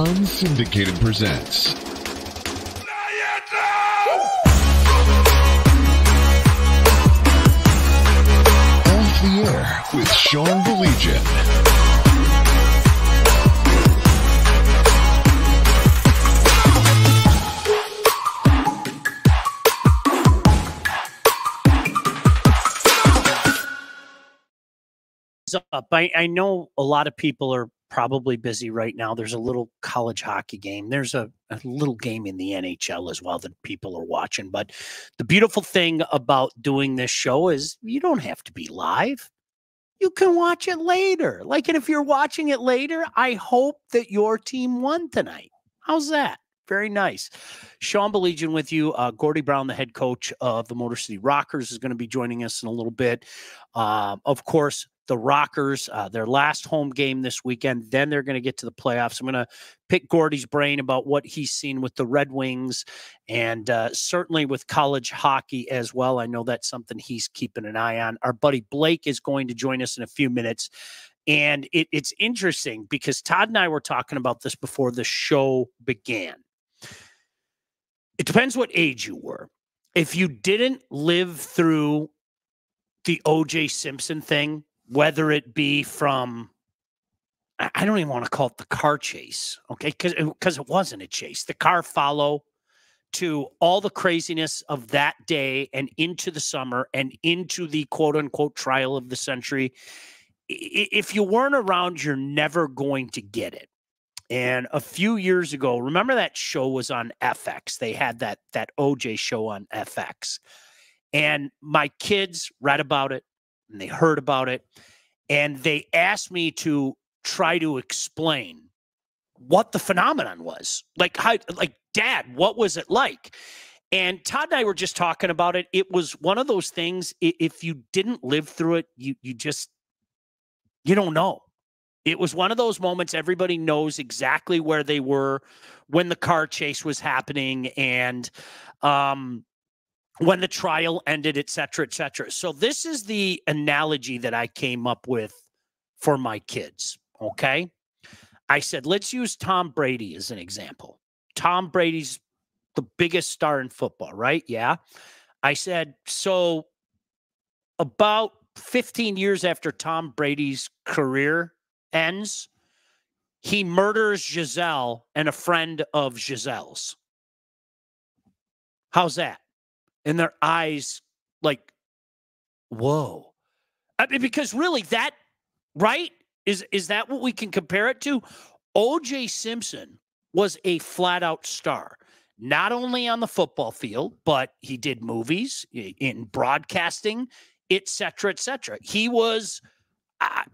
Unsyndicated presents. Off the air with Sean Baligian. up. I, I know a lot of people are probably busy right now. There's a little college hockey game. There's a, a little game in the NHL as well that people are watching. But the beautiful thing about doing this show is you don't have to be live. You can watch it later. Like, and if you're watching it later, I hope that your team won tonight. How's that? Very nice. Sean Baligian with you. Uh, Gordie Brown, the head coach of the Motor City Rockers, is going to be joining us in a little bit. Uh, of course, the Rockers, uh, their last home game this weekend. Then they're going to get to the playoffs. I'm going to pick Gordie's brain about what he's seen with the Red Wings and uh, certainly with college hockey as well. I know that's something he's keeping an eye on. Our buddy Blake is going to join us in a few minutes. And it, it's interesting because Todd and I were talking about this before the show began. It depends what age you were. If you didn't live through the OJ Simpson thing, whether it be from I don't even want to call it the car chase, okay? Because because uh, it wasn't a chase. The car follow to all the craziness of that day and into the summer and into the quote unquote trial of the century. If you weren't around, you're never going to get it. And a few years ago, remember that show was on FX. They had that that OJ show on FX. And my kids read about it and they heard about it and they asked me to try to explain what the phenomenon was. Like how like dad, what was it like? And Todd and I were just talking about it. It was one of those things if you didn't live through it, you you just you don't know. It was one of those moments everybody knows exactly where they were when the car chase was happening and um when the trial ended, et cetera, et cetera. So this is the analogy that I came up with for my kids. Okay. I said, let's use Tom Brady as an example. Tom Brady's the biggest star in football, right? Yeah. I said, so about 15 years after Tom Brady's career ends, he murders Giselle and a friend of Giselle's. How's that? And their eyes like, whoa. I mean, because really that, right? Is is that what we can compare it to? OJ Simpson was a flat out star, not only on the football field, but he did movies in broadcasting, et cetera, et cetera. He was, uh,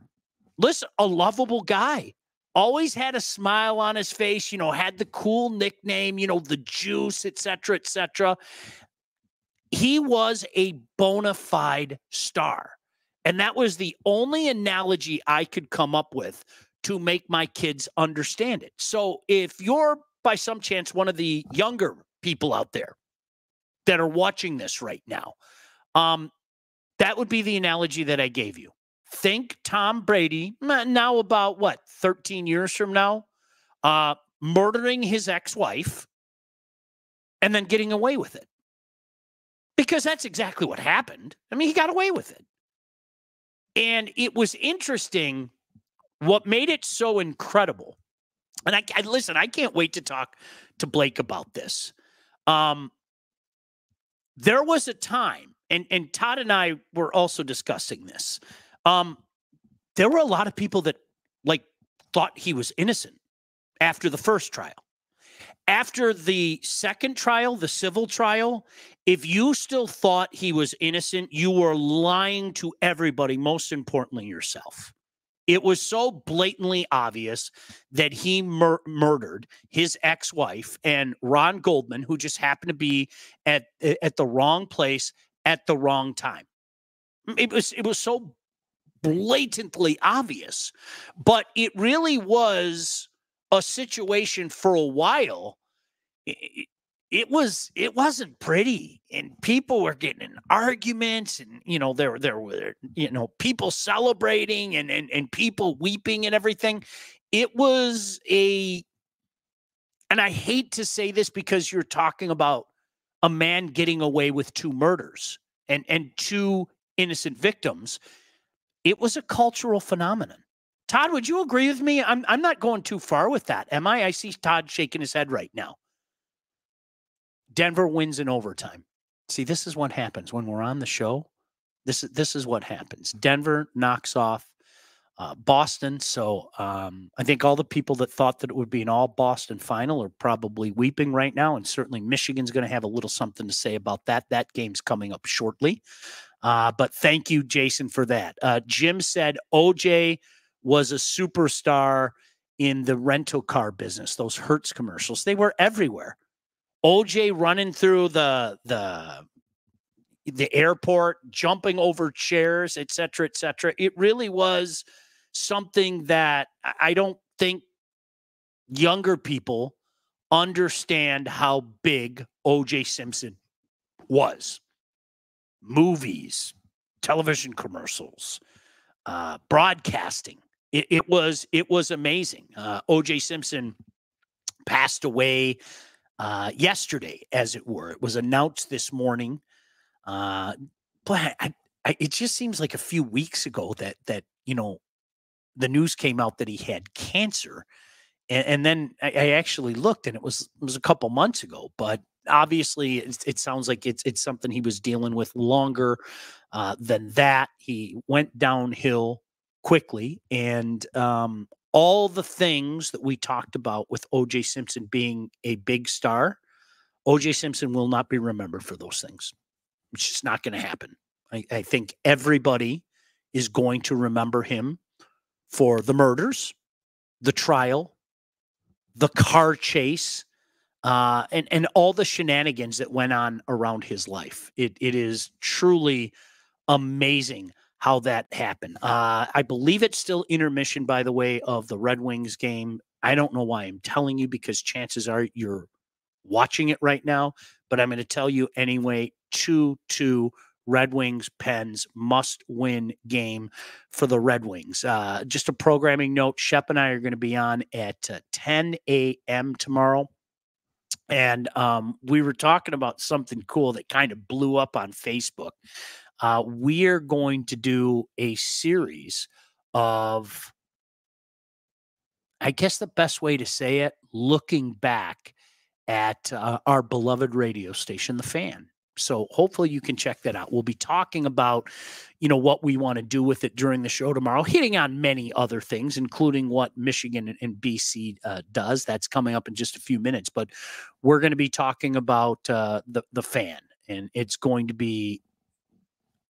listen, a lovable guy. Always had a smile on his face, you know, had the cool nickname, you know, the juice, et cetera, et cetera. He was a bona fide star. And that was the only analogy I could come up with to make my kids understand it. So if you're by some chance one of the younger people out there that are watching this right now, um, that would be the analogy that I gave you. Think Tom Brady now about what 13 years from now, uh, murdering his ex-wife and then getting away with it. Because that's exactly what happened. I mean, he got away with it. And it was interesting what made it so incredible. And I, I listen, I can't wait to talk to Blake about this. Um, there was a time, and, and Todd and I were also discussing this. Um, there were a lot of people that like thought he was innocent after the first trial. After the second trial, the civil trial, if you still thought he was innocent, you were lying to everybody, most importantly, yourself. It was so blatantly obvious that he mur- murdered his ex-wife and Ron Goldman, who just happened to be at at the wrong place at the wrong time. Mm, it was it was so blatantly obvious, but it really was a situation for a while. It, it was it wasn't pretty and people were getting in arguments and you know there there were you know people celebrating and and, and people weeping and everything it was a and I hate to say this because you're talking about a man getting away with two murders and and two innocent victims. It was a cultural phenomenon. Todd, would you agree with me? I'm I'm not going too far with that, am I? I see Todd shaking his head right now. Denver wins in overtime. See, this is what happens when we're on the show. This is this is what happens. Denver knocks off uh, Boston. So um, I think all the people that thought that it would be an all Boston final are probably weeping right now. And certainly Michigan's going to have a little something to say about that. That game's coming up shortly. Uh, but thank you, Jason, for that. Uh, Jim said OJ was a superstar in the rental car business, those Hertz commercials. They were everywhere. OJ running through the the the airport, jumping over chairs, et cetera, et cetera. It really was something that I don't think younger people understand how big OJ Simpson was. Movies, television commercials, uh, broadcasting. It, it, was it was amazing. Uh, OJ Simpson passed away uh, yesterday, as it were. It was announced this morning. Uh, but I, I, it just seems like a few weeks ago that that you know the news came out that he had cancer. And, and then I, I, actually looked and it was it was a couple months ago, but obviously it, it sounds like it's it's something he was dealing with longer uh, than that. He went downhill quickly and um, all the things that we talked about with OJ Simpson being a big star, OJ Simpson will not be remembered for those things. It's just not going to happen. I, I, think everybody is going to remember him for the murders, the trial, the car chase, uh, and and all the shenanigans that went on around his life. It it is truly amazing how that happened. Uh, I believe it's still intermission, by the way, of the Red Wings game. I don't know why I'm telling you because chances are you're watching it right now, but I'm going to tell you anyway. Two two Red Wings Pens must win game for the Red Wings. Uh, just a programming note Shep and I are going to be on at uh, 10 a.m. tomorrow. And um, we were talking about something cool that kind of blew up on Facebook. Uh, we are going to do a series of, I guess the best way to say it, looking back at uh, our beloved radio station, The Fan. So hopefully you can check that out. We'll be talking about, you know, what we want to do with it during the show tomorrow, hitting on many other things, including what Michigan and, BC uh, does. That's coming up in just a few minutes. But we're going to be talking about uh, the the fan, and it's going to be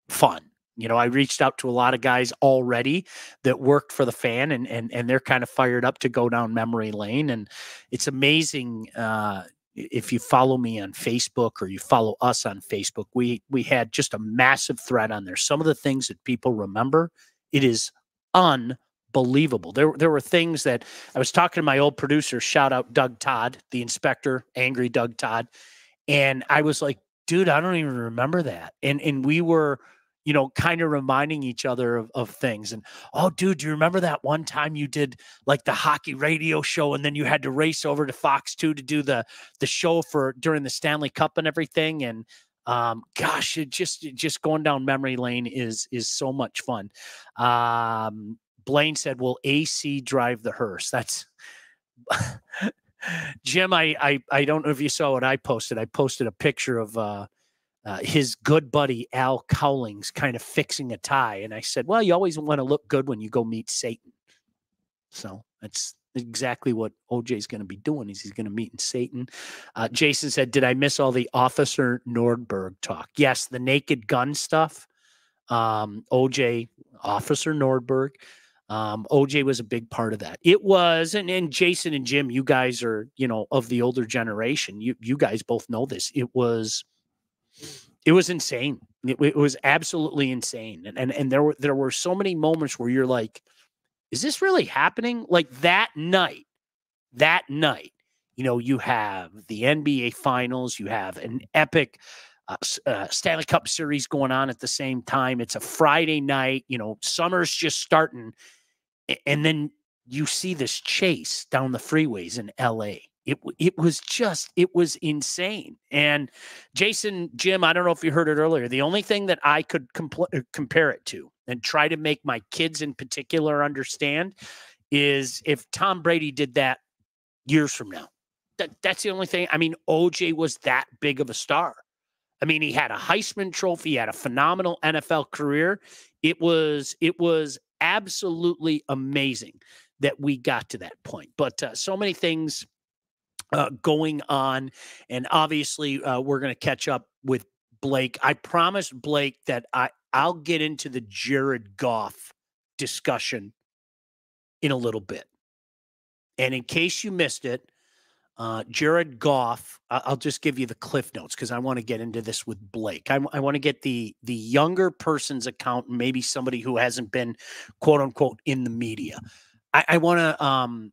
fun. You know, I reached out to a lot of guys already that worked for the fan, and and and they're kind of fired up to go down memory lane. And it's amazing. Uh, if you follow me on Facebook or you follow us on Facebook, we we had just a massive thread on there. Some of the things that people remember, it is unbelievable. There there were things that I was talking to my old producer, shout out Doug Todd, the inspector, angry Doug Todd, and I was like, dude, I don't even remember that. And and we were you know, kind of reminding each other of, of things. And oh, dude, do you remember that one time you did like the hockey radio show, and then you had to race over to Fox Two to do the the show for during the Stanley Cup and everything? And um, gosh, it just just going down memory lane is is so much fun. Um, Blaine said, "Will AC drive the hearse?" That's Jim. I, I I don't know if you saw what I posted. I posted a picture of uh, uh, his good buddy Al Cowlings kind of fixing a tie. And I said, Well, you always want to look good when you go meet Satan. So that's exactly what OJ is going to be doing. Is he's going to meet Satan? Uh, Jason said, "Did I miss all the Officer Nordberg talk? Yes, the Naked Gun stuff. Um, OJ, Officer Nordberg. Um, OJ was a big part of that. It was, and, and Jason and Jim, you guys are, you know, of the older generation. You you guys both know this. It was it was insane. It, it, was absolutely insane. And, and and there were there were so many moments where you're like, is this really happening? Like that night, that night, you know, you have the NBA finals, you have an epic uh, uh, Stanley Cup series going on at the same time. It's a Friday night, you know, summer's just starting. And then you see this chase down the freeways in LA It it was just it was insane. And Jason, Jim, I don't know if you heard it earlier. The only thing that I could compl- uh, compare it to and try to make my kids in particular understand is if Tom Brady did that years from now. That that's the only thing. I mean, OJ was that big of a star. I mean, he had a Heisman Trophy, he had a phenomenal NFL career. It was it was absolutely amazing that we got to that point. But uh, so many things uh, going on, and obviously uh, we're going to catch up with Blake. I promised Blake that I I'll get into the Jared Goff discussion in a little bit. And in case you missed it, uh, Jared Goff. I'll just give you the cliff notes because I want to get into this with Blake. I, I want to get the the younger person's account, maybe somebody who hasn't been quote unquote in the media. I, I want to. Um,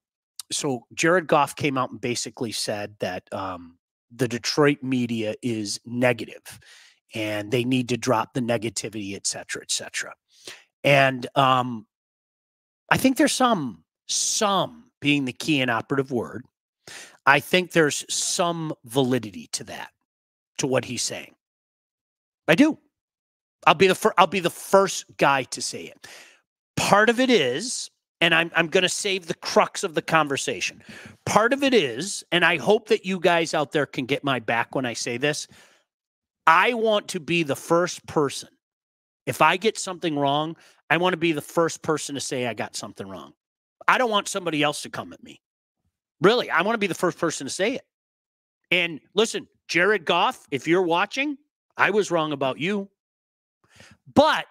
so Jared Goff came out and basically said that um, the Detroit media is negative, and they need to drop the negativity, et cetera, et cetera. And um, I think there's some some being the key and operative word I think there's some validity to that, to what he's saying. I do. I'll be the fir- I'll be the first guy to say it. Part of it is, and I'm I'm going to save the crux of the conversation. Part of it is, and I hope that you guys out there can get my back when I say this. I want to be the first person. If I get something wrong, I want to be the first person to say I got something wrong. I don't want somebody else to come at me. Really, I want to be the first person to say it. And listen, Jared Goff, if you're watching, I was wrong about you. But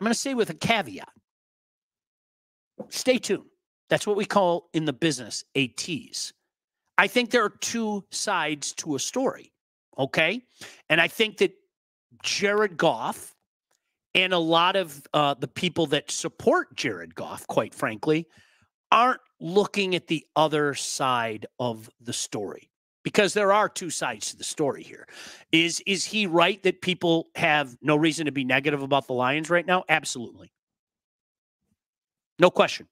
I'm going to say with a caveat stay tuned. That's what we call in the business a tease. I think there are two sides to a story. Okay. And I think that Jared Goff and a lot of uh, the people that support Jared Goff, quite frankly, aren't looking at the other side of the story because there are two sides to the story here. Is is he right that people have no reason to be negative about the Lions right now? Absolutely. No question.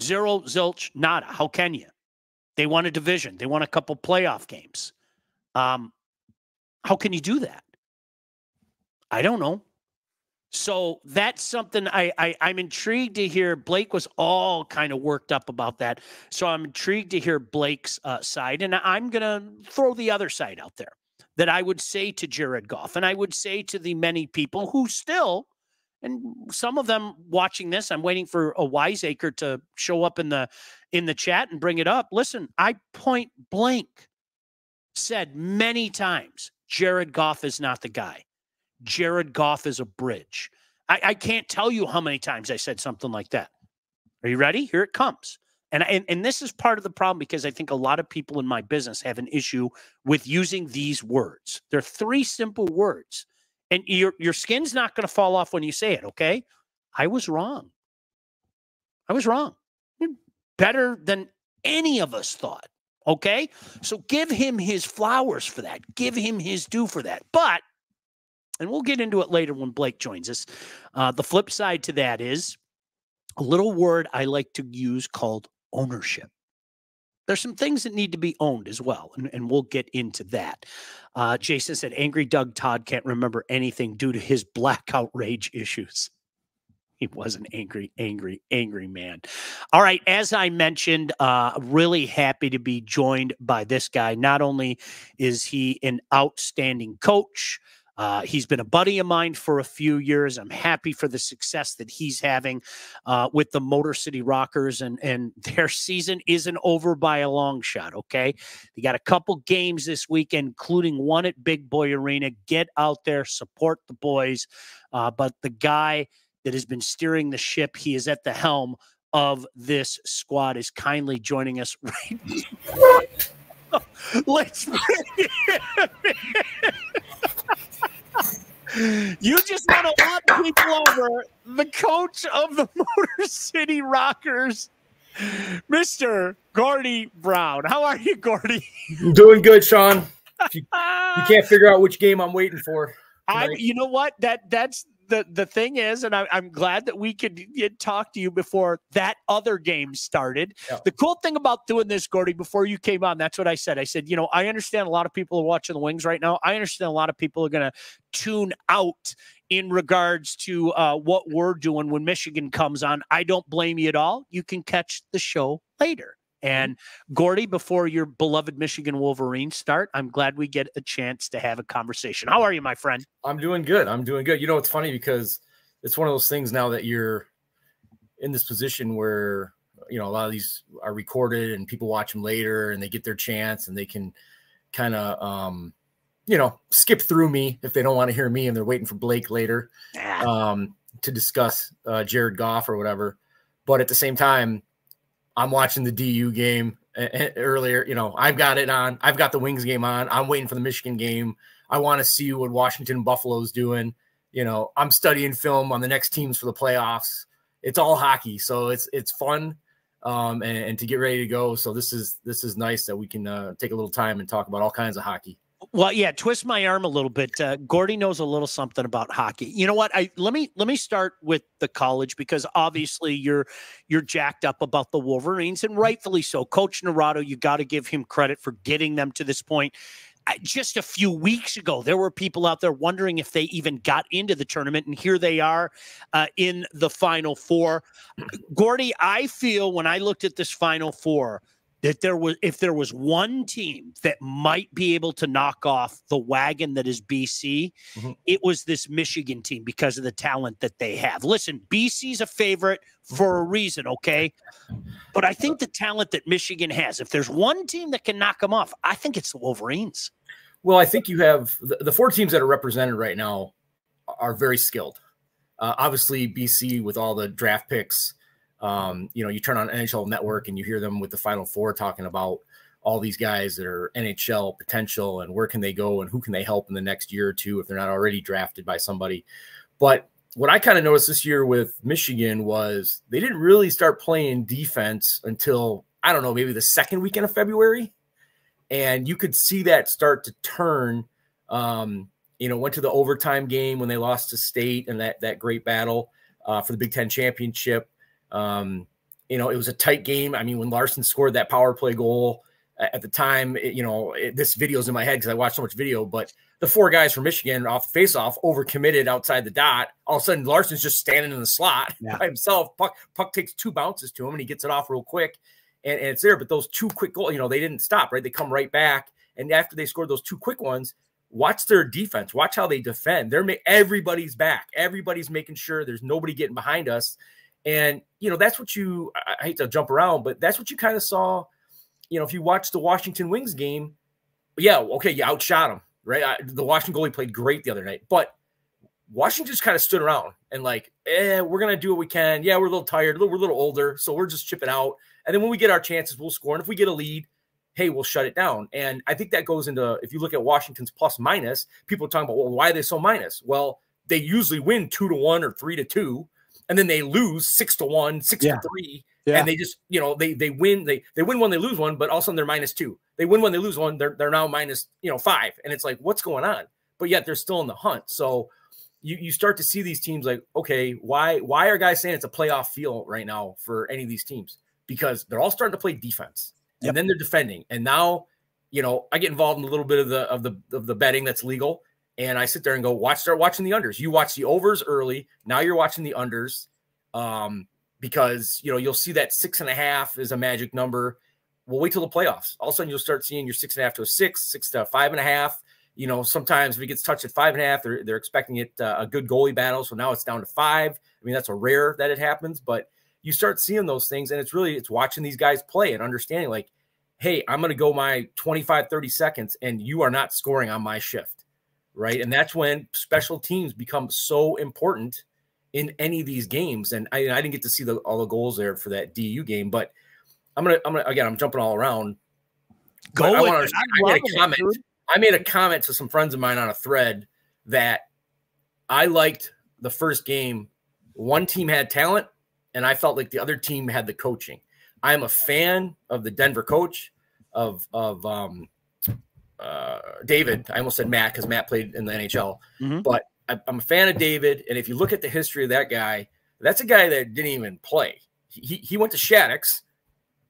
Zero zilch nada. How can you? They won a division. They won a couple playoff games. Um, how can you do that? I don't know. So that's something I, I I'm intrigued to hear. Blake was all kind of worked up about that, so I'm intrigued to hear Blake's uh, side, and I'm gonna throw the other side out there that I would say to Jared Goff, and I would say to the many people who still, and some of them watching this, I'm waiting for a wiseacre to show up in the in the chat and bring it up. Listen, I point blank said many times, Jared Goff is not the guy. Jared Goff is a bridge. I, I can't tell you how many times I said something like that. Are you ready? Here it comes. And, and and this is part of the problem because I think a lot of people in my business have an issue with using these words. They're three simple words. And your your skin's not going to fall off when you say it, okay? I was wrong. I was wrong. Better than any of us thought. Okay? So give him his flowers for that. Give him his due for that. But and we'll get into it later when Blake joins us. Uh, the flip side to that is a little word I like to use called ownership. There's some things that need to be owned as well, and, and we'll get into that. Uh, Jason said, Angry Doug Todd can't remember anything due to his blackout rage issues. He was an angry, angry, angry man. All right. As I mentioned, uh, really happy to be joined by this guy. Not only is he an outstanding coach, uh, he's been a buddy of mine for a few years. I'm happy for the success that he's having uh, with the Motor City Rockers, and and their season isn't over by a long shot. Okay, they got a couple games this weekend, including one at Big Boy Arena. Get out there, support the boys. Uh, but the guy that has been steering the ship, he is at the helm of this squad, is kindly joining us right. Let's bring you just want to walk people over. The coach of the Motor City Rockers, Mr. Gordie Brown. How are you, Gordie? I'm doing good, Sean. You, you, can't figure out which game I'm waiting for. I, you know what? That that's the the thing is, and I, am glad that we could talk to you before that other game started. Yeah. The cool thing about doing this, Gordie, before you came on, that's what I said. I said, you know, I understand a lot of people are watching the Wings right now. I understand a lot of people are going to tune out in regards to uh, what we're doing when Michigan comes on. I don't blame you at all. You can catch the show later. Mm-hmm. And Gordie, before your beloved Michigan Wolverines start, I'm glad we get a chance to have a conversation. How are you, my friend? I'm doing good. I'm doing good. You know, it's funny because it's one of those things now that you're in this position where you know a lot of these are recorded and people watch them later and they get their chance and they can kind of um you know skip through me if they don't want to hear me and they're waiting for Blake later um to discuss uh, Jared Goff or whatever but at the same time I'm watching the DU game earlier. You know, I've got it on. I've got the Wings game on. I'm waiting for the Michigan game. I want to see what Washington Buffalo's doing. You know, I'm studying film on the next teams for the playoffs. It's all hockey, so it's it's fun um, and, and to get ready to go. So this is this is nice that we can uh, take a little time and talk about all kinds of hockey. Well, yeah, twist my arm a little bit. Uh, Gordie knows a little something about hockey. You know what? I let me let me start with the college because obviously you're you're jacked up about the Wolverines and rightfully so. Coach Naurato, you got to give him credit for getting them to this point. just a few weeks ago, there were people out there wondering if they even got into the tournament, and here they are uh, in the Final Four. Gordie, I feel when I looked at this Final Four that there was if there was one team that might be able to knock off the wagon that is BC, mm-hmm. it was this Michigan team because of the talent that they have. Listen, BC's a favorite for a reason, okay? But I think the talent that Michigan has, if there's one team that can knock them off, I think it's the Wolverines. Well, I think you have the, the four teams that are represented right now are very skilled. Uh, obviously, BC with all the draft picks um, you know, you turn on NHL Network and you hear them with the Final Four talking about all these guys that are NHL potential and where can they go and who can they help in the next year or two if they're not already drafted by somebody. But what I kind of noticed this year with Michigan was they didn't really start playing defense until I don't know, maybe the second weekend of February. And you could see that start to turn. Um, you know, went to the overtime game when they lost to state and that that great battle uh, for the Big Ten championship. Um, you know, it was a tight game. I mean, when Larson scored that power play goal at the time, it, you know, it, this video's in my head because I watched so much video, but the four guys from Michigan off the faceoff overcommitted outside the dot. All of a sudden, Larson's just standing in the slot yeah. by himself. Puck, puck takes two bounces to him and he gets it off real quick. And, and it's there. But those two quick goals, you know, they didn't stop, right? They come right back. And after they scored those two quick ones, watch their defense. Watch how they defend. They're everybody's back. Everybody's making sure there's nobody getting behind us. And, you know, that's what you, I hate to jump around, but that's what you kind of saw. You know, if you watch the Washington Wings game, yeah, okay, you outshot them, right? I, the Washington goalie played great the other night, but Washington just kind of stood around and like, eh, we're gonna do what we can. Yeah, we're a little tired, we're a little older, so we're just chipping out. And then when we get our chances, we'll score. And if we get a lead, hey, we'll shut it down. And I think that goes into if you look at Washington's plus minus, people are talking about, well, why are they so minus? Well, they usually win two to one or three to two and then they lose six to one, six yeah. to three, yeah. and they just you know they they win they they win one they lose one, but all of a sudden they're minus two. They win one they lose one, they're they're now minus you know five, and it's like what's going on? But yet they're still in the hunt. So you you start to see these teams like okay why why are guys saying it's a playoff feel right now for any of these teams because they're all starting to play defense yep. and then they're defending and now you know I get involved in a little bit of the of the of the betting that's legal and I sit there and go, watch, start watching the unders. You watch the overs early. Now you're watching the unders um, because, you know, you'll see that six and a half is a magic number. We'll wait till the playoffs. All of a sudden, you'll start seeing your six and a half to a six, six to five and a half. You know, sometimes if it gets touched at five and a half, they're, they're expecting it uh, a good goalie battle. So now it's down to five. I mean, that's a rare that it happens, but you start seeing those things. And it's really, it's watching these guys play and understanding like, hey, I'm going to go my 25, 30 seconds and you are not scoring on my shift right? And that's when special teams become so important in any of these games. And I, I didn't get to see the, all the goals there for that DU game, but I'm gonna, I'm gonna again, I'm jumping all around. Go I, wanna, I, I made a comment. It, I made a comment to some friends of mine on a thread that I liked the first game. One team had talent, and I felt like the other team had the coaching. I am a fan of the Denver coach of of um, uh, David. I almost said Matt because Matt played in the NHL, mm-hmm. but I, I'm a fan of David, and if you look at the history of that guy, that's a guy that didn't even play. He he went to Shattuck's,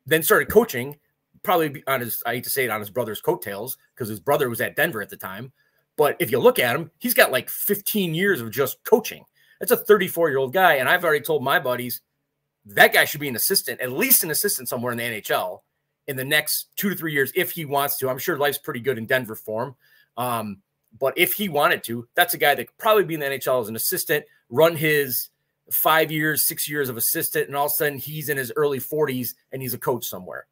then started coaching, probably on his I hate to say it on his brother's coattails because his brother was at Denver at the time. But if you look at him, he's got like 15 years of just coaching. That's a 34 year old guy, and I've already told my buddies that guy should be an assistant, at least an assistant somewhere in the NHL in the next two to three years if he wants to. I'm sure life's pretty good in Denver for him. Um, but if he wanted to, that's a guy that could probably be in the NHL as an assistant, run his five years, six years of assistant, and all of a sudden he's in his early 40s and he's a coach somewhere,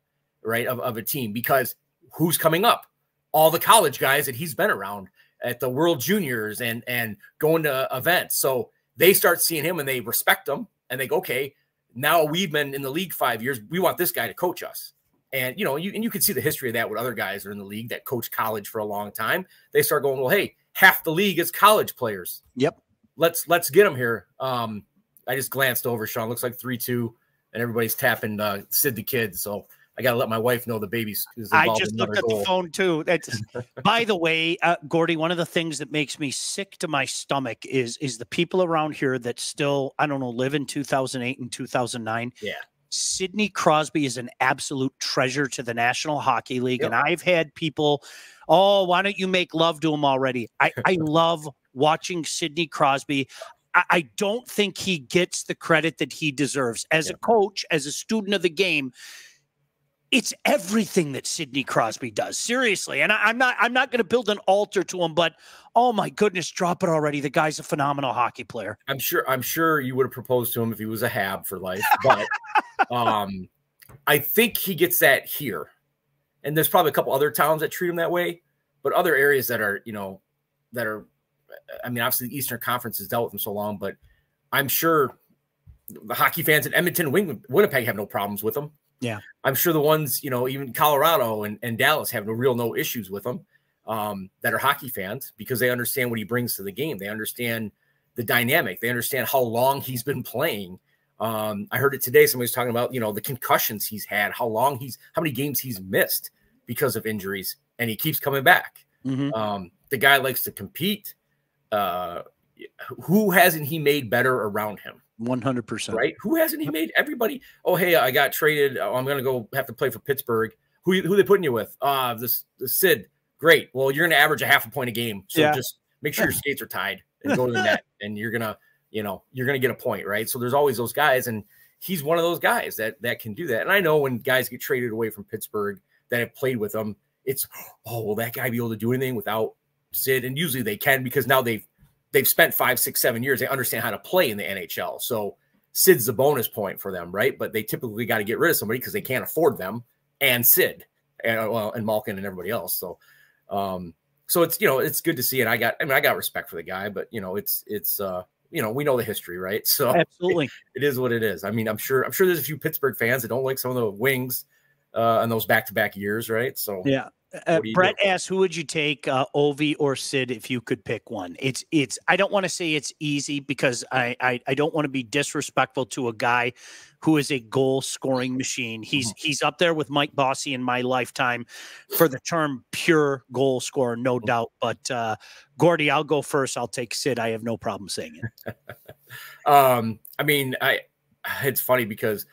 right? Of, of a team because who's coming up? All the college guys that he's been around at the World Juniors and and going to events. So they start seeing him and they respect him and they go, okay, now we've been in the league five years. We want this guy to coach us. And you know, you and you can see the history of that with other guys that are in the league that coach college for a long time. They start going, well, hey, half the league is college players. Yep. Let's let's get them here. Um, I just glanced over, Sean. Looks like three two, and everybody's tapping uh, Sid the kid. So I got to let my wife know the baby's. I just looked at goal. the phone too. That's, by the way, uh, Gordie. One of the things that makes me sick to my stomach is is the people around here that still I don't know live in 2008 and 2009. Yeah. Sidney Crosby is an absolute treasure to the National Hockey League, yep. and I've had people, oh, why don't you make love to him already? I I love watching Sidney Crosby. I, don't think he gets the credit that he deserves as a coach, as a student of the game it's everything that Sidney Crosby does. Seriously. And I, am not I'm not going to build an altar to him, but oh my goodness, drop it already. The guy's a phenomenal hockey player. I'm sure I'm sure you would have proposed to him if he was a hab for life. But um I think he gets that here. And there's probably a couple other towns that treat him that way, but other areas that are, you know, that are I mean, obviously the Eastern Conference has dealt with him so long, but I'm sure the hockey fans in Edmonton, Winnipeg have no problems with him. Yeah. I'm sure the ones, you know, even Colorado and, and Dallas have no real no issues with him um, that are hockey fans because they understand what he brings to the game. They understand the dynamic. They understand how long he's been playing. Um, I heard it today. Somebody was talking about, you know, the concussions he's had, how long he's, how many games he's missed because of injuries, and he keeps coming back. Mm-hmm. Um, the guy likes to compete. Uh, who hasn't he made better around him? 100%. Right? Who hasn't he made? Everybody, oh, hey, I got traded. Oh, I'm going to go have to play for Pittsburgh. Who, who they putting you with? Uh, this, this Sid. Great. Well, you're going to average a half a point a game. So yeah. just make sure your skates are tied and go to the net and you're going to, you know, you're going to get a point. Right. So there's always those guys. And he's one of those guys that, that can do that. And I know when guys get traded away from Pittsburgh that have played with them, it's, oh, will that guy be able to do anything without Sid? And usually they can because now they've they've spent five, six, seven years. They understand how to play in the NHL. So Sid's the bonus point for them, right? But they typically got to get rid of somebody because they can't afford them and Sid and well and Malkin and everybody else. So um so it's you know it's good to see it. I got I mean I got respect for the guy, but you know it's it's uh you know we know the history, right? So absolutely it, it is what it is. I mean I'm sure I'm sure there's a few Pittsburgh fans that don't like some of the wings uh in those back to back years, right? So yeah, uh, Brett do? asked, "Who would you take, uh, Ovi or Sid, if you could pick one?" It's it's. I don't want to say it's easy because I I, I don't want to be disrespectful to a guy who is a goal scoring machine. He's mm-hmm. he's up there with Mike Bossy in my lifetime for the term pure goal scorer, no mm-hmm. doubt. But uh, Gordie, I'll go first. I'll take Sid. I have no problem saying it. um, I mean, I it's funny because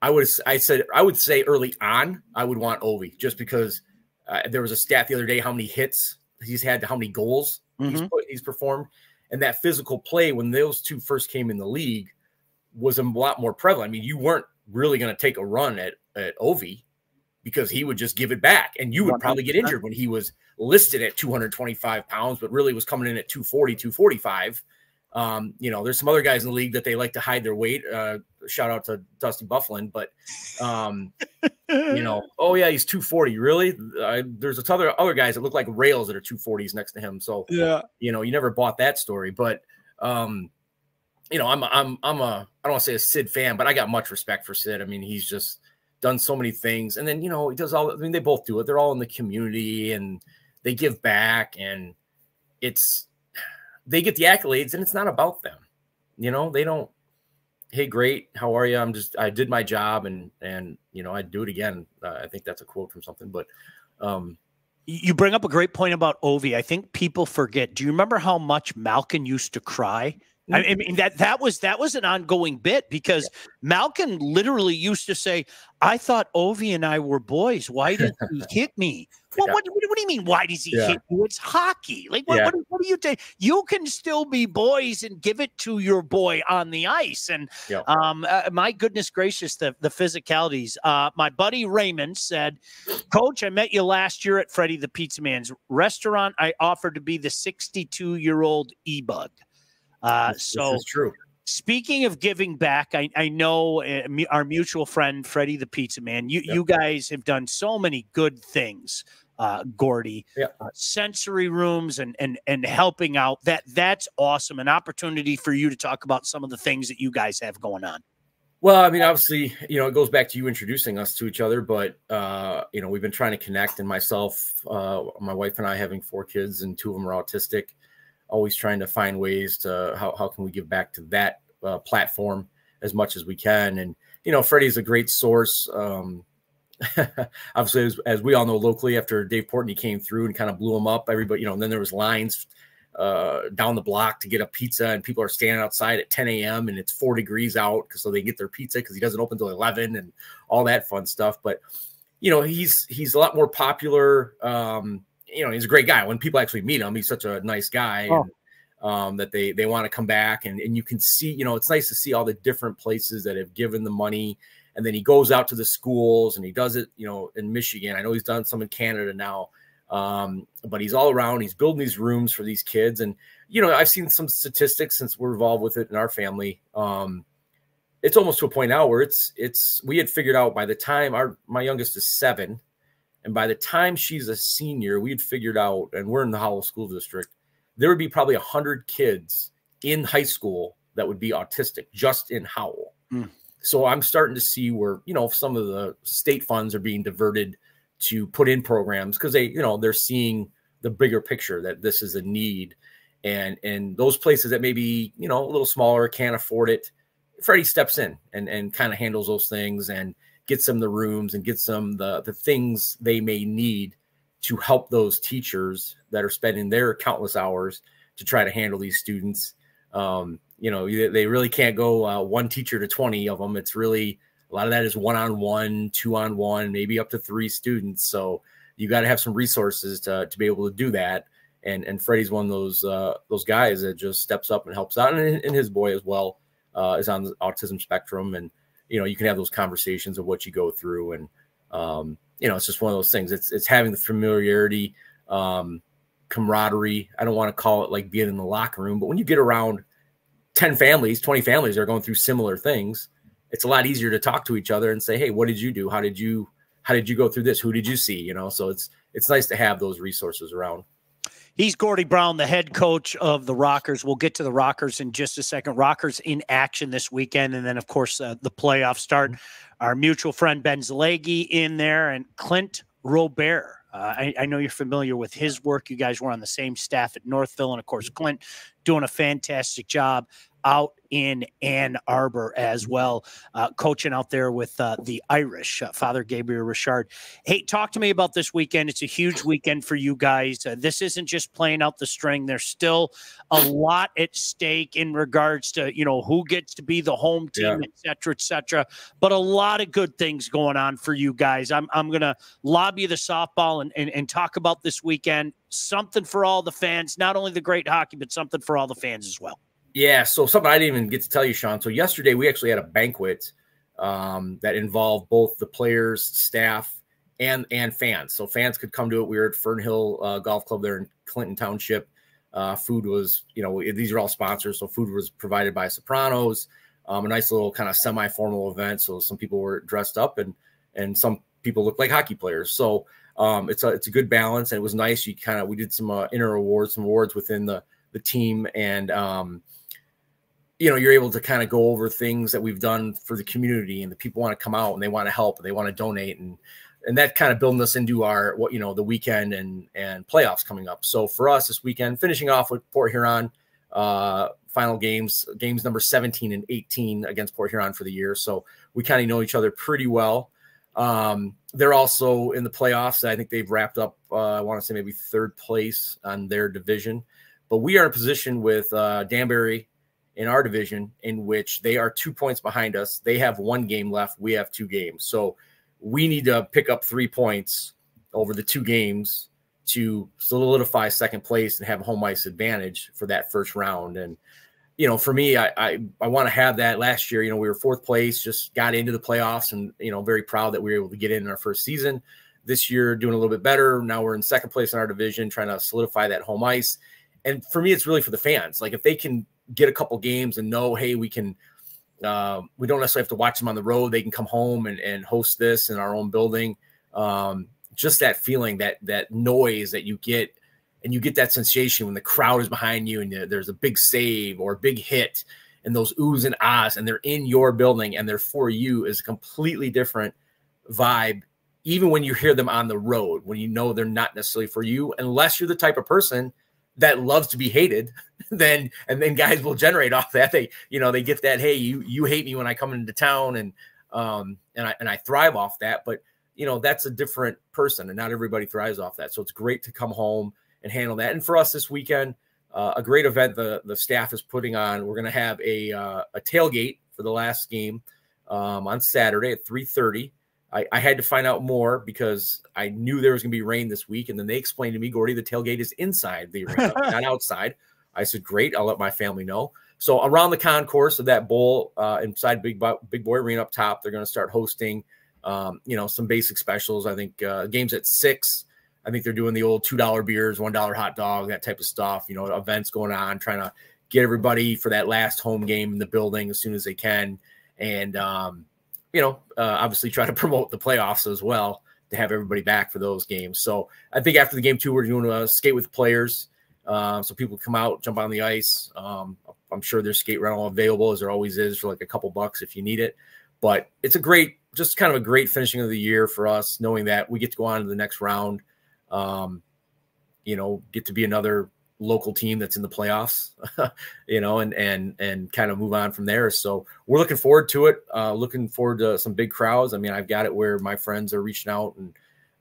I would I said I would say early on I would want Ovi just because uh, there was a stat the other day how many hits he's had, how many goals mm-hmm. he's put, he's performed, and that physical play when those two first came in the league was a lot more prevalent. I mean, you weren't really going to take a run at at Ovi because he would just give it back, and you would probably get injured when he was listed at 225 pounds, but really was coming in at 240, 245. Um, you know, there's some other guys in the league that they like to hide their weight. Uh, shout out to Dusty Byfuglien, but um, you know, oh yeah, he's 240. Really? Uh, there's a other other guys that look like rails that are 240s next to him. So yeah, you know, you never bought that story, but um, you know, I'm I'm I'm a I don't want to say a Sid fan, but I got much respect for Sid. I mean, he's just done so many things, and then you know, he does all. I mean, they both do it. They're all in the community and they give back, and it's they get the accolades and it's not about them. You know, they don't, hey, great, how are you? I'm just, I did my job and, and, you know, I'd do it again. Uh, I think that's a quote from something, but, um, You bring up a great point about Ovi. I think people forget. Do you remember how much Malkin used to cry I Mm-hmm. mean that that was that was an ongoing bit because Malkin literally used to say, "I thought Ovi and I were boys. Why did he hit me? What, Yeah. what, what, what do you mean? Why does he Yeah. hit you? It's hockey. Like what, Yeah. what, what do you take? You can still be boys and give it to your boy on the ice. And Yeah. um, uh, my goodness gracious, the the physicalities. Uh, my buddy Raymond said, "Coach, I met you last year at Freddie the Pizza Man's restaurant. I offered to be the 62 year old e bug." Uh, This- so this is true. speaking of giving back, I, I know uh, our mutual friend Freddie the Pizza Man. You Yeah. you guys have done so many good things, uh, Gordie. Yeah. Uh, sensory rooms and and and helping out. That that's awesome. An opportunity for you to talk about some of the things that you guys have going on. Well, I mean, obviously, you know, it goes back to you introducing us to each other, but uh, you know, we've been trying to connect, and myself, uh, my wife and I, having four kids, and two of them are autistic, always trying to find ways to how how can we give back to that uh, platform as much as we can, and you know, Freddie's a great source. Um, obviously, as, as we all know locally, after Dave Portnoy came through and kind of blew him up, everybody, you know, and then there was lines uh, down the block to get a pizza, and people are standing outside at 10 a.m. and it's four degrees out so they get their pizza because he doesn't open till 11 and all that fun stuff. But you know, he's he's a lot more popular. Um, you know, he's a great guy. When people actually meet him, he's such a nice guy. Oh. And, um, that they they want to come back and and you can see you know it's nice to see all the different places that have given the money and then he goes out to the schools and he does it you know in Michigan I know he's done some in Canada now um, but he's all around. He's building these rooms for these kids, and you know, I've seen some statistics since we're involved with it in our family. Um, it's almost to a point now where it's it's we had figured out by the time our my youngest is seven, and by the time she's a senior, we'd figured out, and we're in the Howell School District, there would be probably a hundred kids in high school that would be autistic just in Howell. Mm. So I'm starting to see where you know some of the state funds are being diverted to put in programs because they you know they're seeing the bigger picture that this is a need and and those places that maybe you know a little smaller can't afford it freddie steps in and and kind of handles those things and gets them the rooms and gets them the the things they may need to help those teachers that are spending their countless hours to try to handle these students um you know they really can't go uh, one teacher to 20 of them it's really a lot of that is one on one, two on one, maybe up to three students. So you got to have some resources to, to be able to do that. And and Freddie's one of those uh, those guys that just steps up and helps out, and, and his boy as well uh, is on the autism spectrum. And you know you can have those conversations of what you go through, and um, you know it's just one of those things. It's it's having the familiarity, um, camaraderie. I don't want to call it like being in the locker room, but when you get around ten families, twenty families are going through similar things it's a lot easier to talk to each other and say, "Hey, what did you do? How did you how did you go through this? Who did you see?" You know, so it's it's nice to have those resources around. He's Gordie Brown, the head coach of the Rockers. We'll get to the Rockers in just a second. Rockers in action this weekend, and then of course uh, the playoffs start. Our mutual friend Ben Zalegi in there, and Clint Robert. Uh, I, I know you're familiar with his work. You guys were on the same staff at Northville, and of course Clint doing a fantastic job out in Ann Arbor as well, uh, coaching out there with uh, the Irish, uh, Father Gabriel Richard. Hey, talk to me about this weekend. It's a huge weekend for you guys. Uh, this isn't just playing out the string. There's still a lot at stake in regards to you know who gets to be the home team, Yeah. et cetera, et cetera. But a lot of good things going on for you guys. I'm I'm gonna lobby the softball and, and and talk about this weekend. Something for all the fans, not only the great hockey, but something for all the fans as well. Yeah, so something I didn't even get to tell you, Sean. So yesterday we actually had a banquet um, that involved both the players, staff, and and fans. So fans could come to it. We were at Fernhill uh, Golf Club there in Clinton Township. Uh, food was, you know, these are all sponsors, so food was provided by Sopranos. Um, a nice little kind of semi-formal event. So some people were dressed up, and and some people looked like hockey players. So um, it's a it's a good balance, and it was nice. You kind of we did some uh, inner awards, some awards within the the team, and um, you know you're able to kind of go over things that we've done for the community and the people want to come out and they want to help and they want to donate and and that kind of building us into our what you know the weekend and and playoffs coming up so for us this weekend finishing off with port huron uh final games games number 17 and 18 against port huron for the year so we kind of know each other pretty well Um, they're also in the playoffs. I think they've wrapped up. Uh, I want to say maybe third place on their division, but we are in a position with uh, Danbury in our division in which they are two points behind us. They have one game left. We have two games, so we need to pick up three points over the two games to solidify second place and have home ice advantage for that first round. And you know, for me, I I, I want to have that. Last year, you know, we were fourth place, just got into the playoffs, and you know, very proud that we were able to get in, in our first season. This year, doing a little bit better. Now we're in second place in our division, trying to solidify that home ice. And for me, it's really for the fans. Like if they can get a couple games and know, hey, we can. Uh, we don't necessarily have to watch them on the road. They can come home and, and host this in our own building. Um, just that feeling, that that noise that you get and you get that sensation when the crowd is behind you and there's a big save or a big hit and those oohs and ahs and they're in your building and they're for you is a completely different vibe even when you hear them on the road when you know they're not necessarily for you unless you're the type of person that loves to be hated then and then guys will generate off that they you know they get that hey you you hate me when i come into town and um and i and i thrive off that but you know that's a different person and not everybody thrives off that so it's great to come home and handle that. And for us this weekend, uh, a great event the the staff is putting on. We're going to have a uh, a tailgate for the last game um, on Saturday at 3:30. I, I, had to find out more because I knew there was going to be rain this week, and then they explained to me, Gordie, the tailgate is inside the arena, not outside. I said, great, I'll let my family know. So around the concourse of that bowl uh, inside Big Boy, Big Boy Arena up top, they're going to start hosting, um, you know, some basic specials. I think uh, games at six I think they're doing the old two dollar beers, one dollar hot dog, that type of stuff. You know, events going on, trying to get everybody for that last home game in the building as soon as they can, and um, you know, uh, obviously try to promote the playoffs as well to have everybody back for those games. So I think after the game two, we're doing a skate with players, uh, so people come out, jump on the ice. Um, I'm sure there's skate rental available as there always is for like a couple bucks if you need it. But it's a great, just kind of a great finishing of the year for us, knowing that we get to go on to the next round um, you know, get to be another local team that's in the playoffs, you know, and and and kind of move on from there. So we're looking forward to it. Uh, looking forward to some big crowds. I mean, I've got it where my friends are reaching out and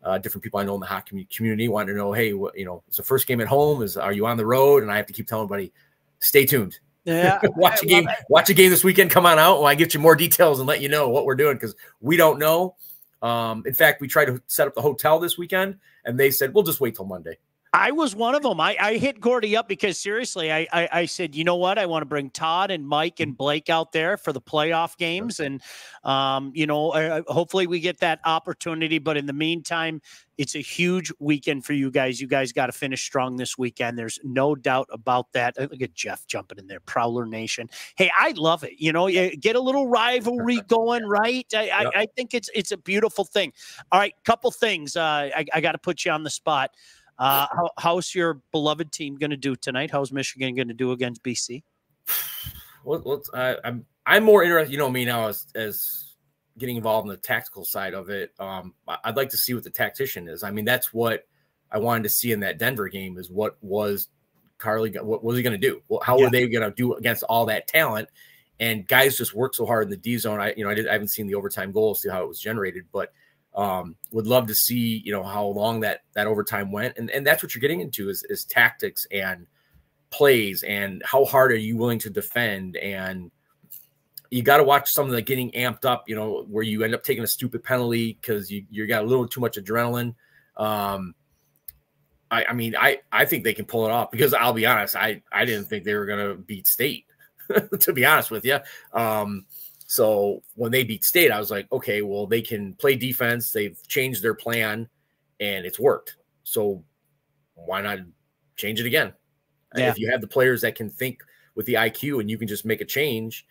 uh, different people I know in the hockey community wanting to know, hey, what, you know, it's the first game at home. Is are you on the road? And I have to keep telling everybody, stay tuned. Yeah, watch a game. Watch a game this weekend. Come on out, and I get you more details and let you know what we're doing because we don't know. Um, in fact, we tried to set up the hotel this weekend, and they said we'll just wait till Monday. I was one of them. I, I hit Gordie up because seriously, I, I, I said, you know what? I want to bring Todd and Mike and Blake out there for the playoff games, and um, you know, uh, hopefully we get that opportunity. But in the meantime, it's a huge weekend for you guys. You guys got to finish strong this weekend. There's no doubt about that. Look at Jeff jumping in there, Prowler Nation. Hey, I love it. You know, get a little rivalry going, right? I, yep. I, I, think it's it's a beautiful thing. All right, couple things. Uh, I, I got to put you on the spot. Uh, how, how's your beloved team going to do tonight? How's Michigan going to do against BC? Well, uh, I'm I'm more interested. You know me now as as getting involved in the tactical side of it. Um, I'd like to see what the tactician is. I mean, that's what I wanted to see in that Denver game. Is what was Carly? What was he going to do? Well, how yeah. were they going to do against all that talent? And guys just work so hard in the D zone. I you know I, did, I haven't seen the overtime goal, see how it was generated, but um, would love to see, you know, how long that that overtime went, and and that's what you're getting into is is tactics and plays, and how hard are you willing to defend, and you got to watch some of the getting amped up, you know, where you end up taking a stupid penalty because you you got a little too much adrenaline. Um, I, I mean, I I think they can pull it off because I'll be honest, I I didn't think they were gonna beat State, to be honest with you. Um, so when they beat State, I was like, okay, well, they can play defense. They've changed their plan and it's worked. So why not change it again? Yeah. If you have the players that can think with the IQ and you can just make a change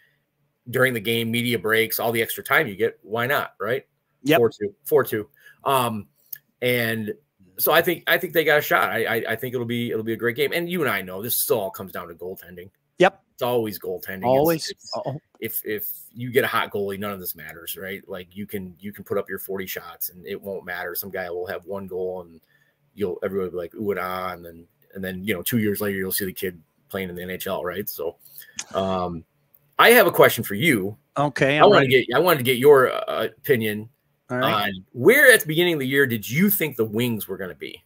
during the game, media breaks, all the extra time you get, why not? Right? Yeah. Four two, four two. Um, and so I think I think they got a shot. I, I, I think it'll be it'll be a great game. And you and I know this still all comes down to goaltending. Yep. It's always goaltending. Always. It's, it's, if if you get a hot goalie, none of this matters, right? Like you can you can put up your 40 shots and it won't matter. Some guy will have one goal and you'll everybody will be like ooh and ah, and then and then you know two years later you'll see the kid playing in the NHL, right? So um I have a question for you. Okay. I'm i want to get I wanted to get your uh, opinion right. on where at the beginning of the year did you think the Wings were going to be?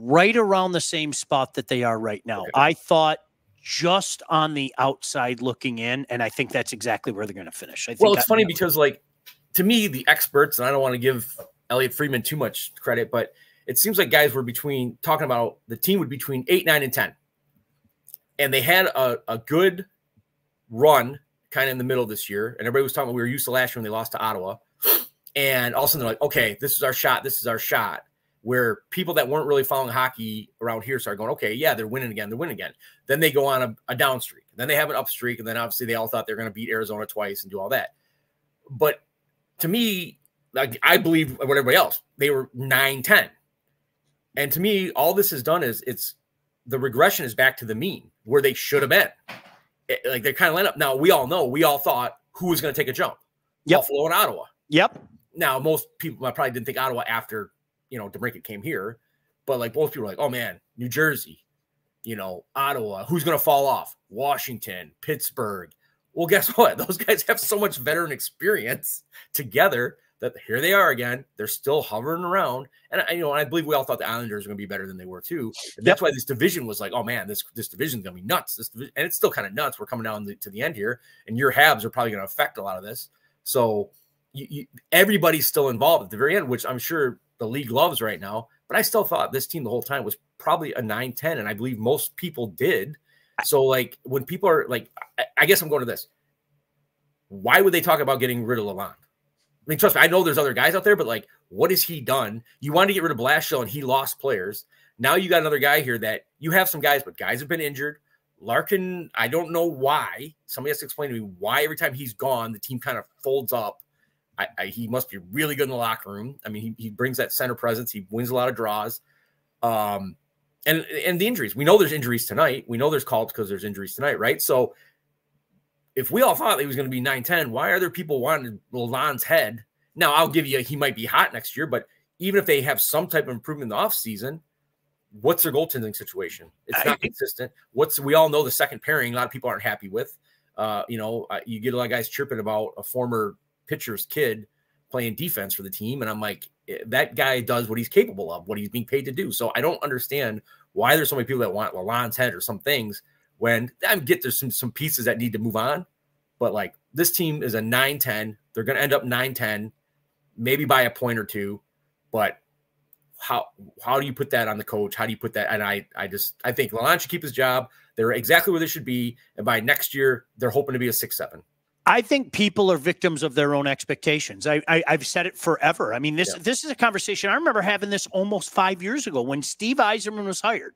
right around the same spot that they are right now. Okay. I thought just on the outside looking in, and I think that's exactly where they're going to finish. I think Well, it's I- funny because like to me, the experts, and I don't want to give Elliot Friedman too much credit, but it seems like guys were between talking about the team would be between eight, nine, and ten. And they had a, a good run kind of in the middle this year. And everybody was talking, About, we were used to last year when they lost to Ottawa. And all of a sudden they're like, okay, this is our shot, this is our shot. Where people that weren't really following hockey around here start going, okay, yeah, they're winning again, they're winning again. Then they go on a, a down streak. Then they have an up streak. And then obviously they all thought they're going to beat Arizona twice and do all that. But to me, like I believe what everybody else, they were 9 10. And to me, all this has done is it's the regression is back to the mean where they should have been. It- like they're kind of lined up. Now, we all know, we all thought who was going to take a jump? Yep. Buffalo and Ottawa. Yep. Now, most people I probably didn't think Ottawa after, you know, DeBrincat came here, but like both people were like, oh man, New Jersey, you know, Ottawa, who's going to fall off? Washington, Pittsburgh. Well, guess what? Those guys have so much veteran experience together that here they are again. They're still hovering around, and I, you know, I believe we all thought the Islanders were going to be better than they were too. And that's why this division was like, oh man, this this division's going to be nuts. This and it's still kind of nuts. We're coming down the, to the end here, and your Habs are probably going to affect a lot of this. So you, you, everybody's still involved at the very end, which I'm sure the league loves right now. But I still thought this team the whole time was probably a 9 10, and I believe most people did. So, like, when people are like, I, I guess I'm going to this. Why would they talk about getting rid of Lalonde? I mean, trust me, I know there's other guys out there, but like, what has he done? You wanted to get rid of Blashill and he lost players. Now you got another guy here that you have some guys, but guys have been injured. Larkin, I don't know why. Somebody has to explain to me why every time he's gone, the team kind of folds up. I, I, he must be really good in the locker room. I mean, he, he brings that center presence. He wins a lot of draws. Um, and and the injuries. We know there's injuries tonight. We know there's calls because there's injuries tonight, right? So if we all thought he was going to be 9-10, why are there people wanting Lalonde's head? Now I'll give you he might be hot next year, but even if they have some type of improvement in the offseason, what's their goaltending situation? It's not consistent. What's we all know the second pairing, a lot of people aren't happy with. Uh, you know, uh, you get a lot of guys chirping about a former pitcher's kid playing defense for the team. And I'm like, eh, that guy does what he's capable of, what he's being paid to do. So I don't understand why there's so many people that want Lalonde's head or some things when I get there's some some pieces that need to move on. But like this team is a 9-10. They're gonna end up 9-10, maybe by a point or two. But how how do you put that on the coach? How do you put that? And I I just I think Lalonde should keep his job. They're exactly where they should be. And by next year, they're hoping to be a six seven. I think people are victims of their own expectations. I, I have said it forever. I mean, this Yeah. this is a conversation I remember having this almost five years ago when Steve Yzerman was hired,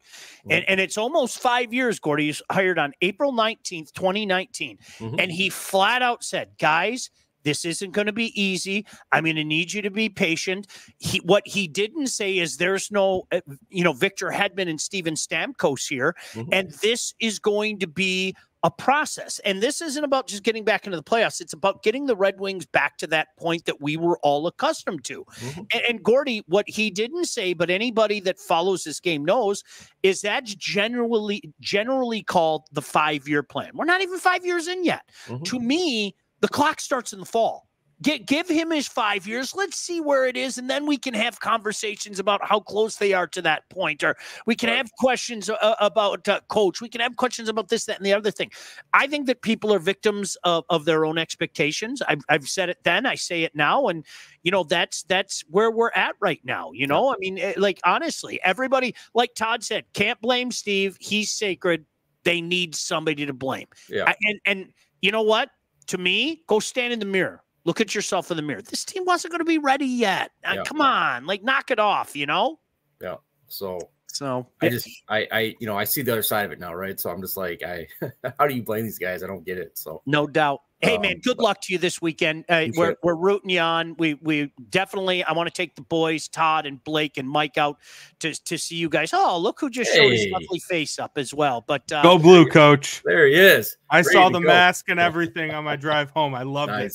and and it's almost five years. Gordie was hired on April nineteenth, twenty nineteen, Mhm. and he flat out said, "Guys." This isn't going to be easy. I'm going to need you to be patient. He, what he didn't say is there's no, uh, you know, Victor Hedman and Steven Stamkos here, Mhm. and this is going to be a process. And this isn't about just getting back into the playoffs. It's about getting the Red Wings back to that point that we were all accustomed to. Mhm. And, and Gordie, what he didn't say, but anybody that follows this game knows, is that's generally generally called the five-year plan. We're not even five years in yet. Mhm. To me, the clock starts in the fall. Get, give him his five years. Let's see where it is, and then we can have conversations about how close they are to that point, or we can have questions uh, about uh, coach. We can have questions about this, that, and the other thing. I think that people are victims of, of their own expectations. I've, I've said it then, I say it now, and you know that's that's where we're at right now. You know, I mean, eh, like honestly, everybody, like Todd said, can't blame Steve. He's sacred. They need somebody to blame. Yeah. I- and and you know what? To me, go stand in the mirror. Look at yourself in the mirror. This team wasn't going to be ready yet. Uh, come on, like knock it off. You know. Yeah. So So I just I I you know I see the other side of it now, right? So I'm just like I how do you blame these guys? I don't get it. So No doubt. Hey man, Um, good luck to you this weekend. Uh, we're it. we're rooting you on. We we definitely. I want to take the boys, Todd and Blake and Mike, out to to see you guys. Oh, look who just showed his Hey. lovely face up as well. But uh, Go blue, coach. there he is. I Ready saw the go. mask and everything on my drive home. I loved it.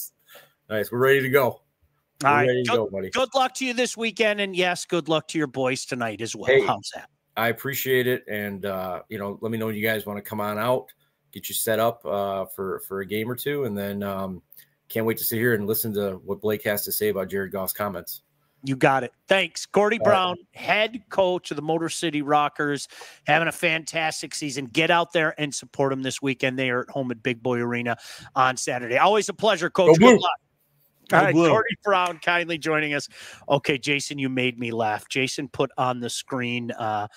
Nice. We're ready to go. all We're right, ready to good, go, buddy. good luck to you this weekend, and yes, good luck to your boys tonight as well. Hey. How's that? I appreciate it, and uh, you know, let me know when you guys want to come on out, get you set up uh, for for a game or two, and then um, can't wait to sit here and listen to what Blake has to say about Jared Goff's comments. You got it. Thanks. Gordie Brown, head coach of the Motor City Rockers, having a fantastic season. Get out there and support them this weekend. They are at home at Big Boy Arena on Saturday. Always a pleasure, coach. Good luck. All right, Gordie Brown kindly joining us. Okay, Jason, you made me laugh. Jason put on the screen uh,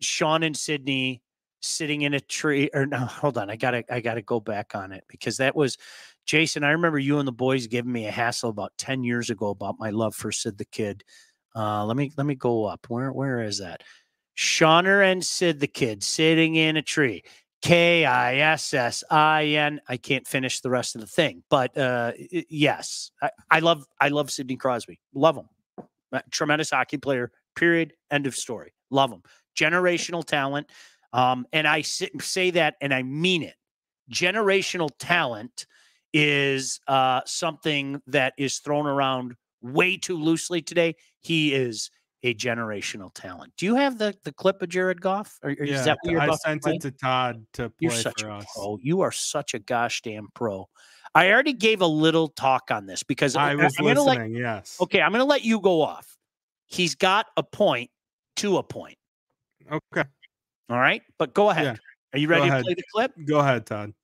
Sean and Sidney sitting in a tree. Or no, hold on, I gotta I gotta go back on it because that was Jason. I remember you and the boys giving me a hassle about ten years ago about my love for Sid the Kid. Uh, let me let me go up. Where where is that? Shauner and Sid the Kid sitting in a tree. K I S S I N. I can't finish the rest of the thing, but uh, yes, I, I, love I love Sidney Crosby. Love him. Uh, tremendous hockey player. Period. End of story. Love him. Generational talent. Um, and I say that, and I mean it. Generational talent is uh, something that is thrown around way too loosely today. He is a generational talent. Do you have the the clip of Jared Goff? Or, or yeah, is that what you're I sent it to Todd to play you're such for a us. Pro. You are such a gosh damn pro. I already gave a little talk on this because I was I'm listening. Let, yes. Okay, I'm going to let you go off. He's got a point to a point. Okay. All right, but go ahead. Yeah. Are you ready to play the clip? Go ahead, Todd.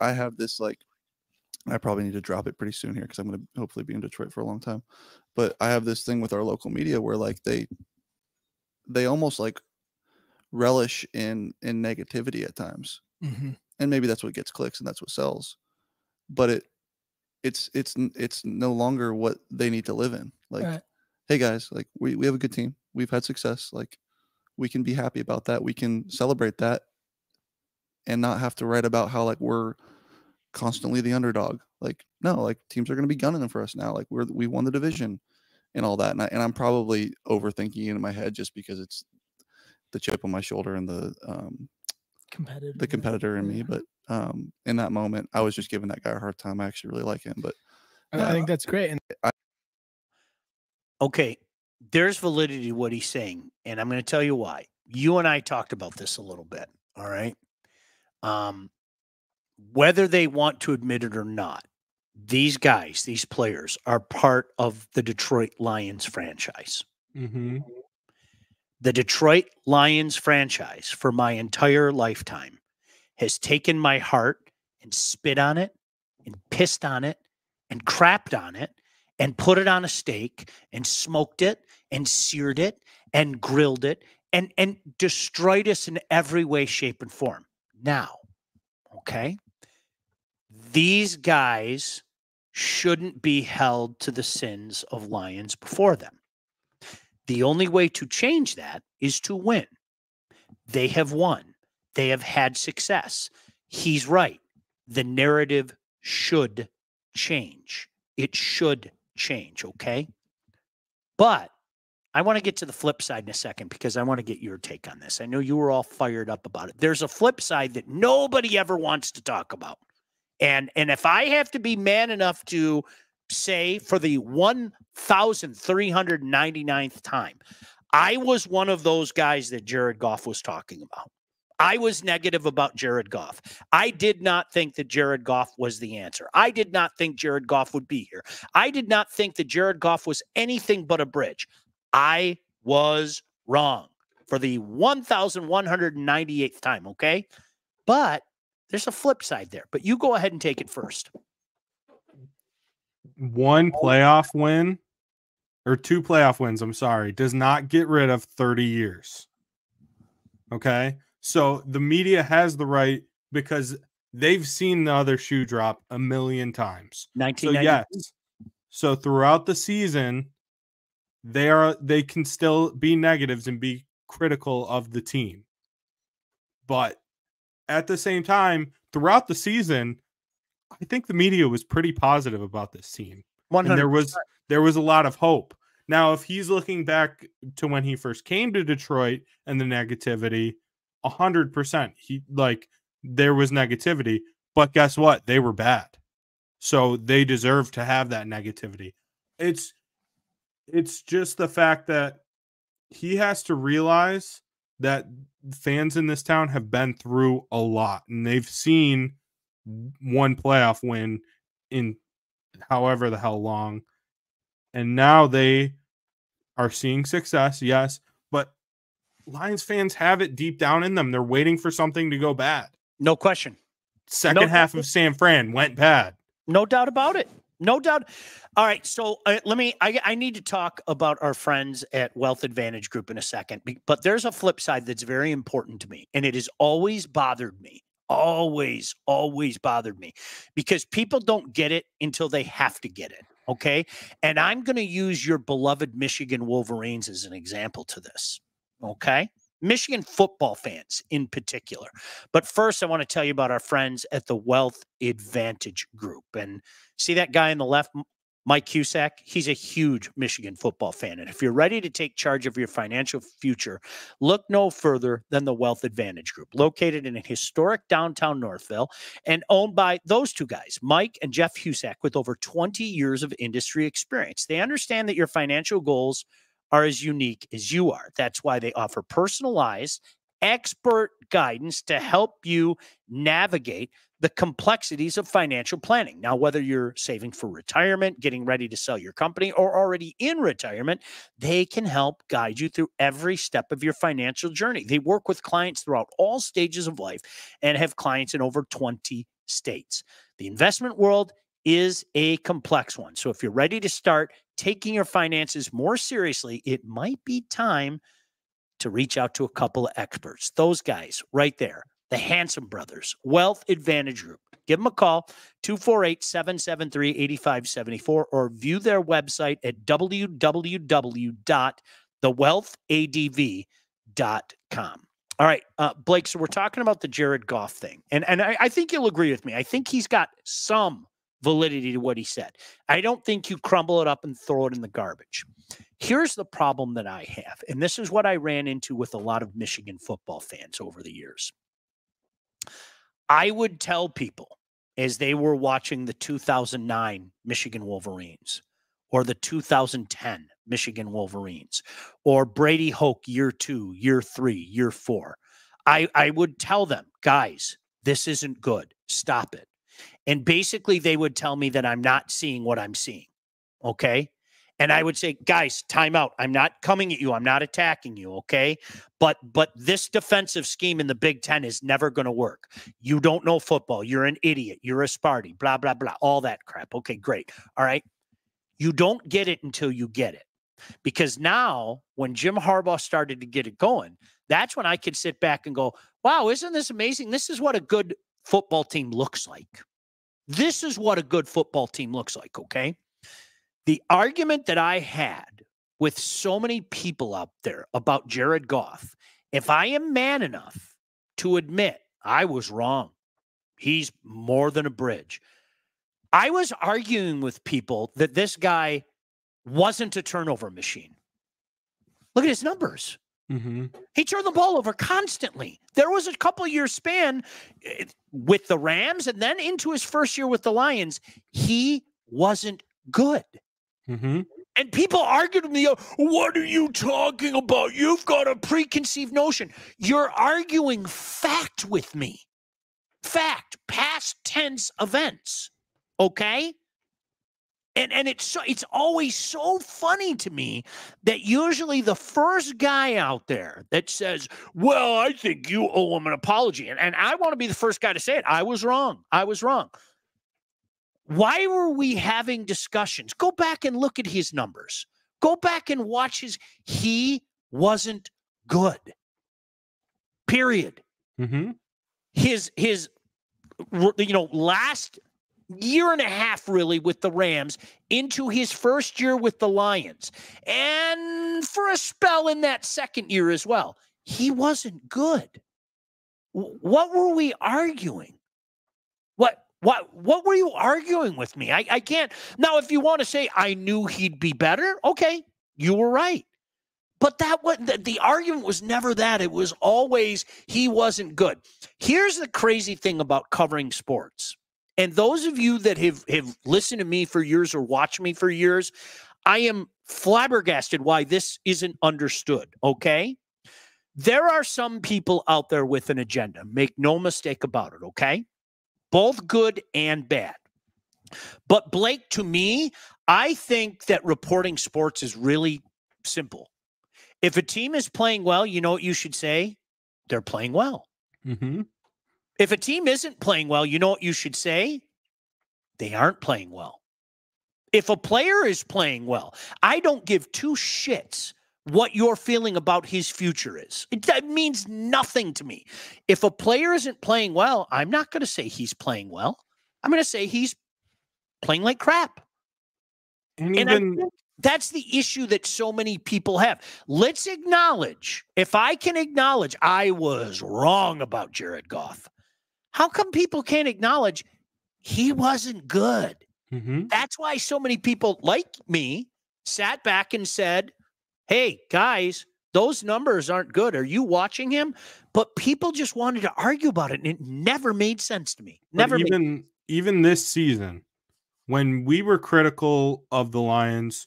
I have this like I probably need to drop it pretty soon here because I'm going to hopefully be in Detroit for a long time. But I have this thing with our local media where like they they almost like relish in in negativity at times, mm-hmm. and maybe that's what gets clicks and that's what sells. But it it's it's it's no longer what they need to live in. Like, right. hey guys, like we we have a good team. We've had success. Like we can be happy about that. We can celebrate that, and not have to write about how like we're constantly the underdog. Like, no, like teams are going to be gunning them for us now. Like we're we won the division and all that. And, I, and I'm probably overthinking it in my head just because it's the chip on my shoulder and the um, competitor, the competitor in me. But um, in that moment, I was just giving that guy a hard time. I actually really like him, but I think that's great. And I, okay, there's validity to what he's saying, and I'm going to tell you why. You and I talked about this a little bit. All right. Um, whether they want to admit it or not, these guys, these players, are part of the Detroit Lions franchise. Mm-hmm. The Detroit Lions franchise for my entire lifetime has taken my heart and spit on it and pissed on it and crapped on it and put it on a steak and smoked it and seared it and grilled it and and destroyed us in every way shape and form now okay these guys shouldn't be held to the sins of lions before them. The only way to change that is to win. They have won, they have had success. He's right. The narrative should change. It should change, okay? But I want to get to the flip side in a second because I want to get your take on this. I know you were all fired up about it. There's a flip side that nobody ever wants to talk about. And and if I have to be man enough to say for the 1399th time, I was one of those guys that Jared Goff was talking about. I was negative about Jared Goff. I did not think that Jared Goff was the answer. I did not think Jared Goff would be here. I did not think that Jared Goff was anything but a bridge. I was wrong for the 1198th time, okay? But there's a flip side there, but you go ahead and take it first. One playoff win or two playoff wins, I'm sorry, does not get rid of 30 years. Okay. So the media has the right because they've seen the other shoe drop a million times. So yes. So throughout the season, they are they can still be negatives and be critical of the team. But at the same time, throughout the season, I think the media was pretty positive about this team. 100 And there was there was a lot of hope. Now, if he's looking back to when he first came to Detroit and the negativity, hundred percent, he like there was negativity. But guess what? They were bad, so they deserve to have that negativity. It's it's just the fact that he has to realize that fans in this town have been through a lot and they've seen one playoff win in however the hell long. And now they are seeing success, yes, but Lions fans have it deep down in them. They're waiting for something to go bad. No question. Second No- half of San Fran went bad. No doubt about it. No doubt. All right. So uh, let me, I, I need to talk about our friends at Wealth Advantage Group in a second, but there's a flip side that's very important to me. And it has always bothered me, always, always bothered me because people don't get it until they have to get it. Okay. And I'm going to use your beloved Michigan Wolverines as an example to this. Okay. Michigan football fans in particular. But first, I want to tell you about our friends at the Wealth Advantage Group. And see that guy on the left, Mike Cusack? He's a huge Michigan football fan. And if you're ready to take charge of your financial future, look no further than the Wealth Advantage Group, located in a historic downtown Northville and owned by those two guys, Mike and Jeff Cusack, with over 20 years of industry experience. They understand that your financial goals are as unique as you are. That's why they offer personalized, expert guidance to help you navigate the complexities of financial planning. Now, whether you're saving for retirement, getting ready to sell your company, or already in retirement, they can help guide you through every step of your financial journey. They work with clients throughout all stages of life and have clients in over 20 states. The investment world is a complex one. So if you're ready to start taking your finances more seriously, it might be time to reach out to a couple of experts. Those guys right there, the Handsome Brothers, Wealth Advantage Group. Give them a call, 248 773 8574, or view their website at www.thewealthadv.com. All right, uh, Blake. So we're talking about the Jared Goff thing, and and I, I think you'll agree with me. I think he's got some validity to what he said. I don't think you crumble it up and throw it in the garbage. Here's the problem that I have, and this is what I ran into with a lot of Michigan football fans over the years. I would tell people as they were watching the 2009 Michigan Wolverines or the 2010 Michigan Wolverines or Brady Hoke year two, year three, year four, I, I would tell them, guys, this isn't good. Stop it. And basically, they would tell me that I'm not seeing what I'm seeing. Okay. And I would say, guys, time out. I'm not coming at you. I'm not attacking you. Okay. But but this defensive scheme in the Big Ten is never going to work. You don't know football. You're an idiot. You're a Sparty, blah, blah, blah. All that crap. Okay, great. All right. You don't get it until you get it. Because now, when Jim Harbaugh started to get it going, that's when I could sit back and go, wow, isn't this amazing? This is what a good football team looks like. This is what a good football team looks like. Okay. The argument that I had with so many people out there about Jared Goff, if I am man enough to admit I was wrong, he's more than a bridge. I was arguing with people that this guy wasn't a turnover machine. Look at his numbers. Mm-hmm. He turned the ball over constantly. There was a couple year span eh, with the Rams and then into his first year with the Lions. He wasn't good. Mm-hmm. And people argued with me, "Oh, what are you talking about? You've got a preconceived notion. You're arguing fact with me. Fact, past tense events. Okay? And and it's so it's always so funny to me that usually the first guy out there that says, Well, I think you owe him an apology. And, and I want to be the first guy to say it. I was wrong. I was wrong. Why were we having discussions? Go back and look at his numbers. Go back and watch his. He wasn't good. Period. Mm-hmm. His his you know last year and a half really with the Rams into his first year with the Lions and for a spell in that second year as well. He wasn't good. What were we arguing? What what what were you arguing with me? I, I can't now if you want to say I knew he'd be better, okay, you were right. But that was the, the argument was never that. It was always he wasn't good. Here's the crazy thing about covering sports. And those of you that have have listened to me for years or watched me for years, I am flabbergasted why this isn't understood, okay? There are some people out there with an agenda. Make no mistake about it, okay? both good and bad. But Blake, to me, I think that reporting sports is really simple. If a team is playing well, you know what you should say? They're playing well. Mm-hmm. If a team isn't playing well, you know what you should say? They aren't playing well. If a player is playing well, I don't give two shits what your feeling about his future is. It, that means nothing to me. If a player isn't playing well, I'm not going to say he's playing well. I'm going to say he's playing like crap. And And I even think that's the issue that so many people have. Let's acknowledge, if I can acknowledge I was wrong about Jared Goff, how come people can't acknowledge he wasn't good? Mhm. That's why so many people like me sat back and said, Hey, guys, those numbers aren't good. Are you watching him? But people just wanted to argue about it, and it never made sense to me. But Never made even even this season, when we were critical of the Lions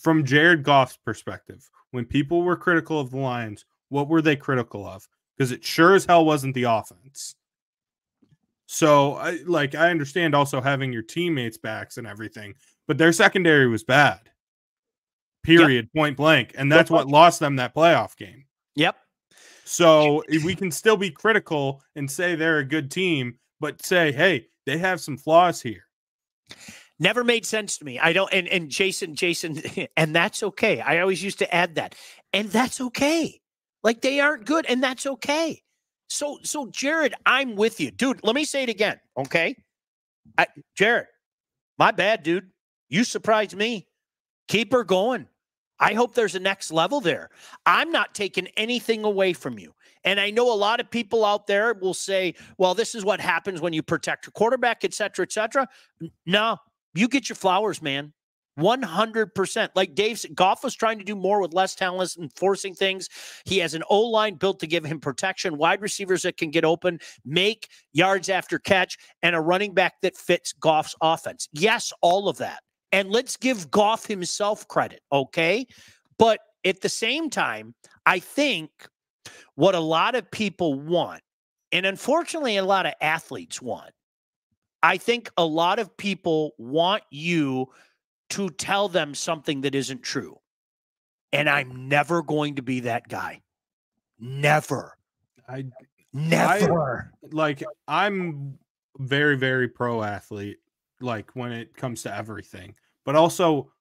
from Jared Goff's perspective, when people were critical of the Lions, what were they critical of? Because it sure as hell wasn't the offense. So I like I understand also having your teammates backs and everything, but their secondary was bad. Period, point blank. And that's what lost them that playoff game. Yep. So eh, we can still be critical and say they're a good team, but say, hey, they have some flaws here. Never made sense to me. I don't and and Jason, Jason, and that's okay. I always used to add that. And that's okay. Like they aren't good, and that's okay. So so Jared, I'm with you. Dude, let me say it again. Okay. I, Jared, my bad, dude. You surprised me. Keep her going. I hope there's a next level there. I'm not taking anything away from you. And I know a lot of people out there will say, well, this is what happens when you protect your quarterback, et cetera, et cetera. No, you get your flowers, man. 100%. Like Dave said, Goff was trying to do more with less talent and forcing things. He has an O line built to give him protection, wide receivers that can get open, make yards after catch, and a running back that fits Goff's offense. Yes, all of that. And let's give Goff himself credit, okay? But at the same time, I think what a lot of people want, and unfortunately, a lot of athletes want, I think a lot of people want you to tell them something that isn't true. And I'm never going to be that guy. Never. I Never. like I'm very, very pro athlete, like when it comes to everything. But also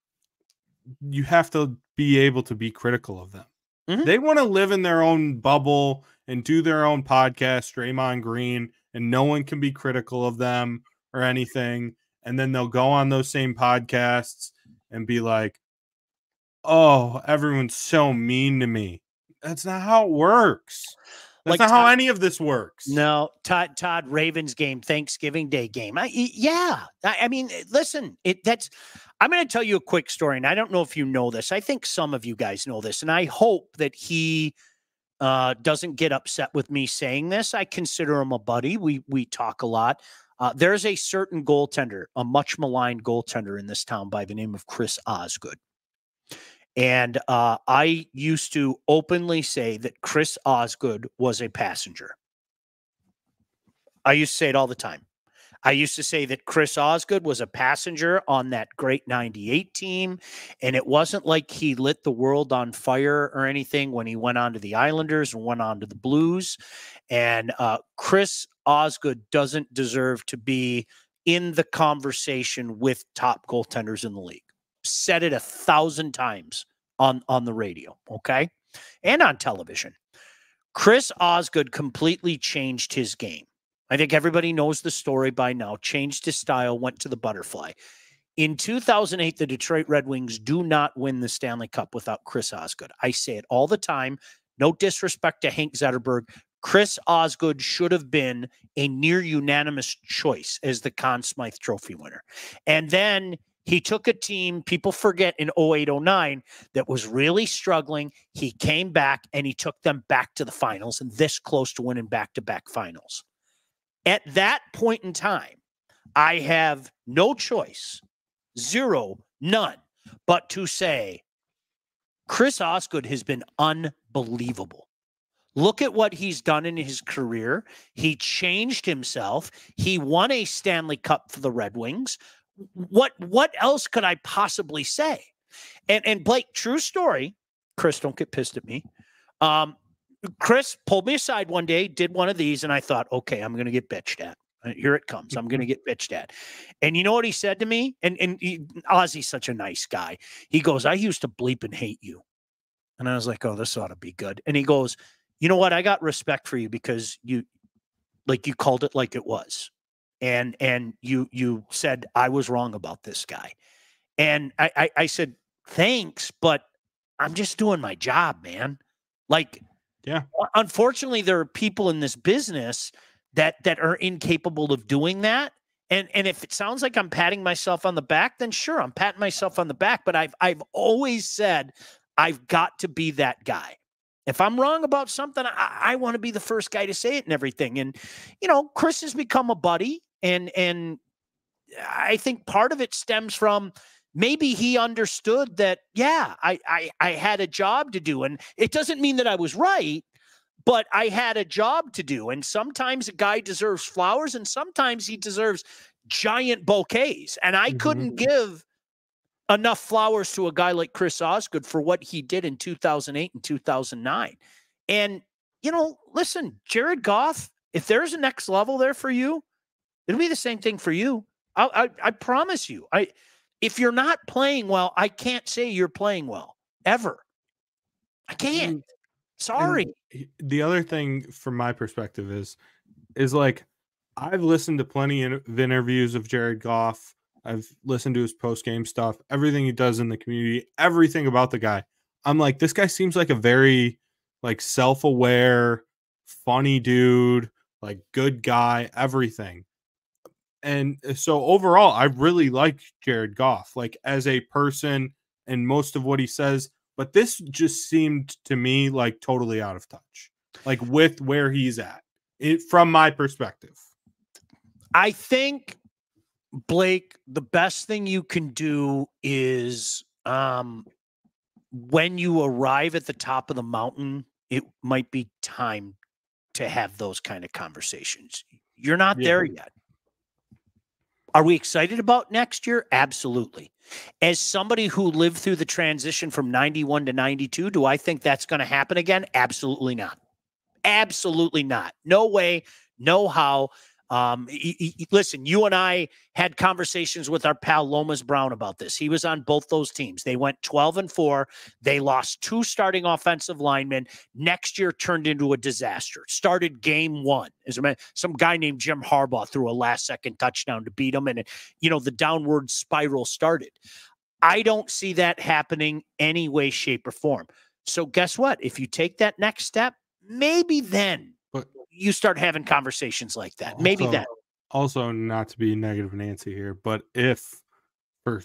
you have to be able to be critical of them. Mhm. They want to live in their own bubble and do their own podcast, Draymond Green, and no one can be critical of them or anything. And then they'll go on those same podcasts and be like, oh, everyone's so mean to me. That's not how it works. That's Like not how any of this works. No, Todd Todd Ravens game, Thanksgiving Day game. I, yeah, I, I mean, eh, listen, it that's. I'm going to tell you a quick story, and I don't know if you know this. I think some of you guys know this, and I hope that he uh, doesn't get upset with me saying this. I consider him a buddy. We we talk a lot. Uh, there's a certain goaltender, a much maligned goaltender in this town by the name of Chris Osgood. And uh, I used to openly say that Chris Osgood was a passenger. I used to say it all the time. I used to say that Chris Osgood was a passenger on that great 98 team. And it wasn't like he lit the world on fire or anything when he went on to the Islanders and went on to the Blues. And uh, Chris Osgood doesn't deserve to be in the conversation with top goaltenders in the league. Said it a thousand times on, on the radio, okay? And on television. Chris Osgood completely changed his game. I think everybody knows the story by now. Changed his style, went to the butterfly. In 2008, the Detroit Red Wings do not win the Stanley Cup without Chris Osgood. I say it all the time. No disrespect to Hank Zetterberg. Chris Osgood should have been a near unanimous choice as the Conn Smythe Trophy winner. And then he took a team, people forget in 08 09, that was really struggling. He came back and he took them back to the finals and this close to winning back to back finals. At that point in time, I have no choice, zero, none, but to say Chris Osgood has been unbelievable. Look at what he's done in his career. He changed himself. He won a Stanley Cup for the Red Wings. What what else could I possibly say? And and Blake, true story. Chris, don't get pissed at me. Um, Chris pulled me aside one day, did one of these, and I thought, okay, I'm going to get bitched at. Uh, Here it comes. I'm going to get bitched at. And you know what he said to me? And and he, Ozzy's such a nice guy. He goes, I used to bleep and hate you. And I was like, oh, this ought to be good. And he goes, you know what? I got respect for you because you, like, you called it like it was, and and you you said I was wrong about this guy, and I I, I said thanks, but I'm just doing my job, man. Like, Yeah. Unfortunately, there are people in this business that that are incapable of doing that. And and if it sounds like I'm patting myself on the back, then sure, I'm patting myself on the back. But I've I've always said I've got to be that guy. If I'm wrong about something, I, I want to be the first guy to say it and everything. And you know, Chris has become a buddy, and and I think part of it stems from maybe he understood that yeah I, I i had a job to do and it doesn't mean that i was right but i had a job to do and sometimes a guy deserves flowers and sometimes he deserves giant bouquets and i Mhm. couldn't give enough flowers to a guy like chris osgood for what he did in 2008 and 2009 and you know listen jared goff if there's a next level there for you it'll be the same thing for you I, I, I promise you. I if you're not playing well, I can't say you're playing well ever. I can't. Mm. Sorry. he- the other thing from my perspective is is like I've listened to plenty of interviews of Jared Goff. I've listened to his post game stuff, everything he does in the community, everything about the guy. I'm like, this guy seems like a very like self aware, funny dude, like good guy, everything. And uh, so overall, I really like Jared Goff, like as a person and most of what he says. But this just seemed to me like totally out of touch, like with where he's at, it, from my perspective. I think Blake, the best thing you can do is um when you arrive at the top of the mountain, it might be time to have those kind of conversations. You're not Yeah. there yet. Are we excited about next year? Absolutely. As somebody who lived through the transition from 91 to 92, do I think that's going to happen again? Absolutely not. Absolutely not. No way, no how. Um, y- y- listen, you and I had conversations with our pal Lomas Brown about this. He was on both those teams. They went 12 and 4. They lost two starting offensive linemen. Next year turned into a disaster. Started game one. As a man, some guy named Jim Harbaugh threw a last second touchdown to beat them. And, it, you know, the downward spiral started. I don't see that happening any way, shape, or form. So, guess what? If you take that next step, maybe then you start having conversations like that. Maybe Also- then. Also, not to be negative Nancy here, but if for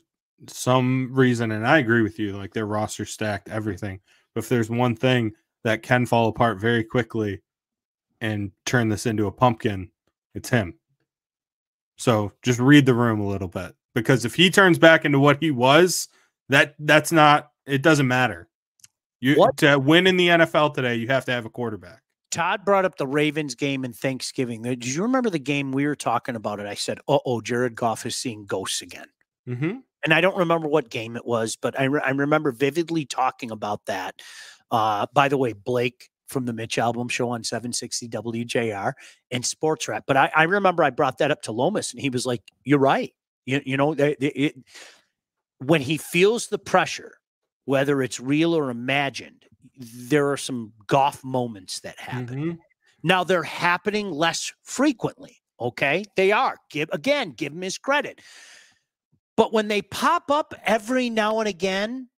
some reason, and I agree with you, like their roster stacked, everything. But if there's one thing that can fall apart very quickly and turn this into a pumpkin, it's him. So just read the room a little bit because if he turns back into what he was, that that's not. It doesn't matter. You What? to win in the NFL today, you have to have a quarterback. Todd brought up the Ravens game in Thanksgiving. Did you remember the game we were talking about it? I said, "Uh oh, Jared Goff is seeing ghosts again." Mm-hmm. and I don't remember what game it was, but I, re- I remember vividly talking about that. Uh, by the way, Blake from the Mitch Albom show on 760 WJR and Sports Rap. But I, I remember I brought that up to Lomas, and he was like, "You're right. You, you know, they, they- it, when he feels the pressure, whether it's real or imagined, there are some Goff moments that happen." Mhm. Now they're happening less frequently. Okay. They are. Give again, give him his credit. But when they pop up every now and again,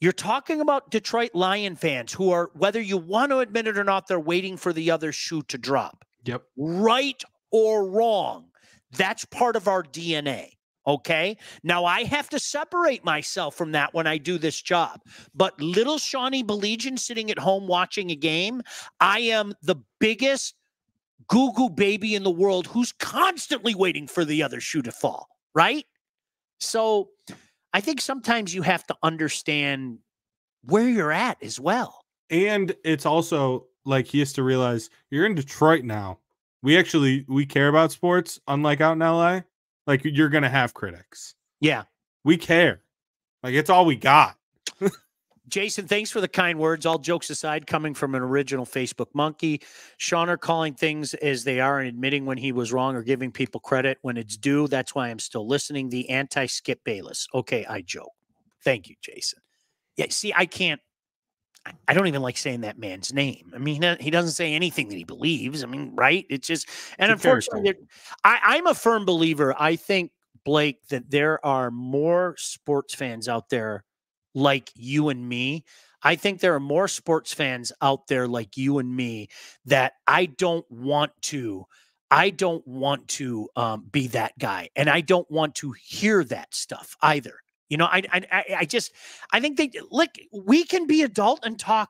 you're talking about Detroit Lion fans who are, whether you want to admit it or not, they're waiting for the other shoe to drop. Yep. Right or wrong. That's part of our DNA. Okay. Now I have to separate myself from that when I do this job. But little Shawnee Baligian sitting at home watching a game, I am the biggest goo goo baby in the world who's constantly waiting for the other shoe to fall. Right. So I think sometimes you have to understand where you're at as well. and it's also like he has to realize you're in Detroit now. We actually we care about sports, unlike out in LA. Like you're gonna have critics. Yeah. We care. Like it's all we got. Jason, thanks for the kind words. All jokes aside, coming from an original Facebook monkey, Sean are calling things as they are and admitting when he was wrong or giving people credit when it's due. That's why I'm still listening. The anti Skip Bayless. Okay, I joke. Thank you, Jason. Yeah, see, I can't. I- don't even like saying that man's name. I mean, he- he doesn't say anything that he believes. I mean, right? It's just, and It's unfortunately, I, I'm a firm believer. I think Blake that there are more sports fans out there like you and me. I think there are more sports fans out there like you and me that I don't want to. I don't want to um, be that guy, and I don't want to hear that stuff either. You know, I, I, I- just, I think they look. We can be adult and talk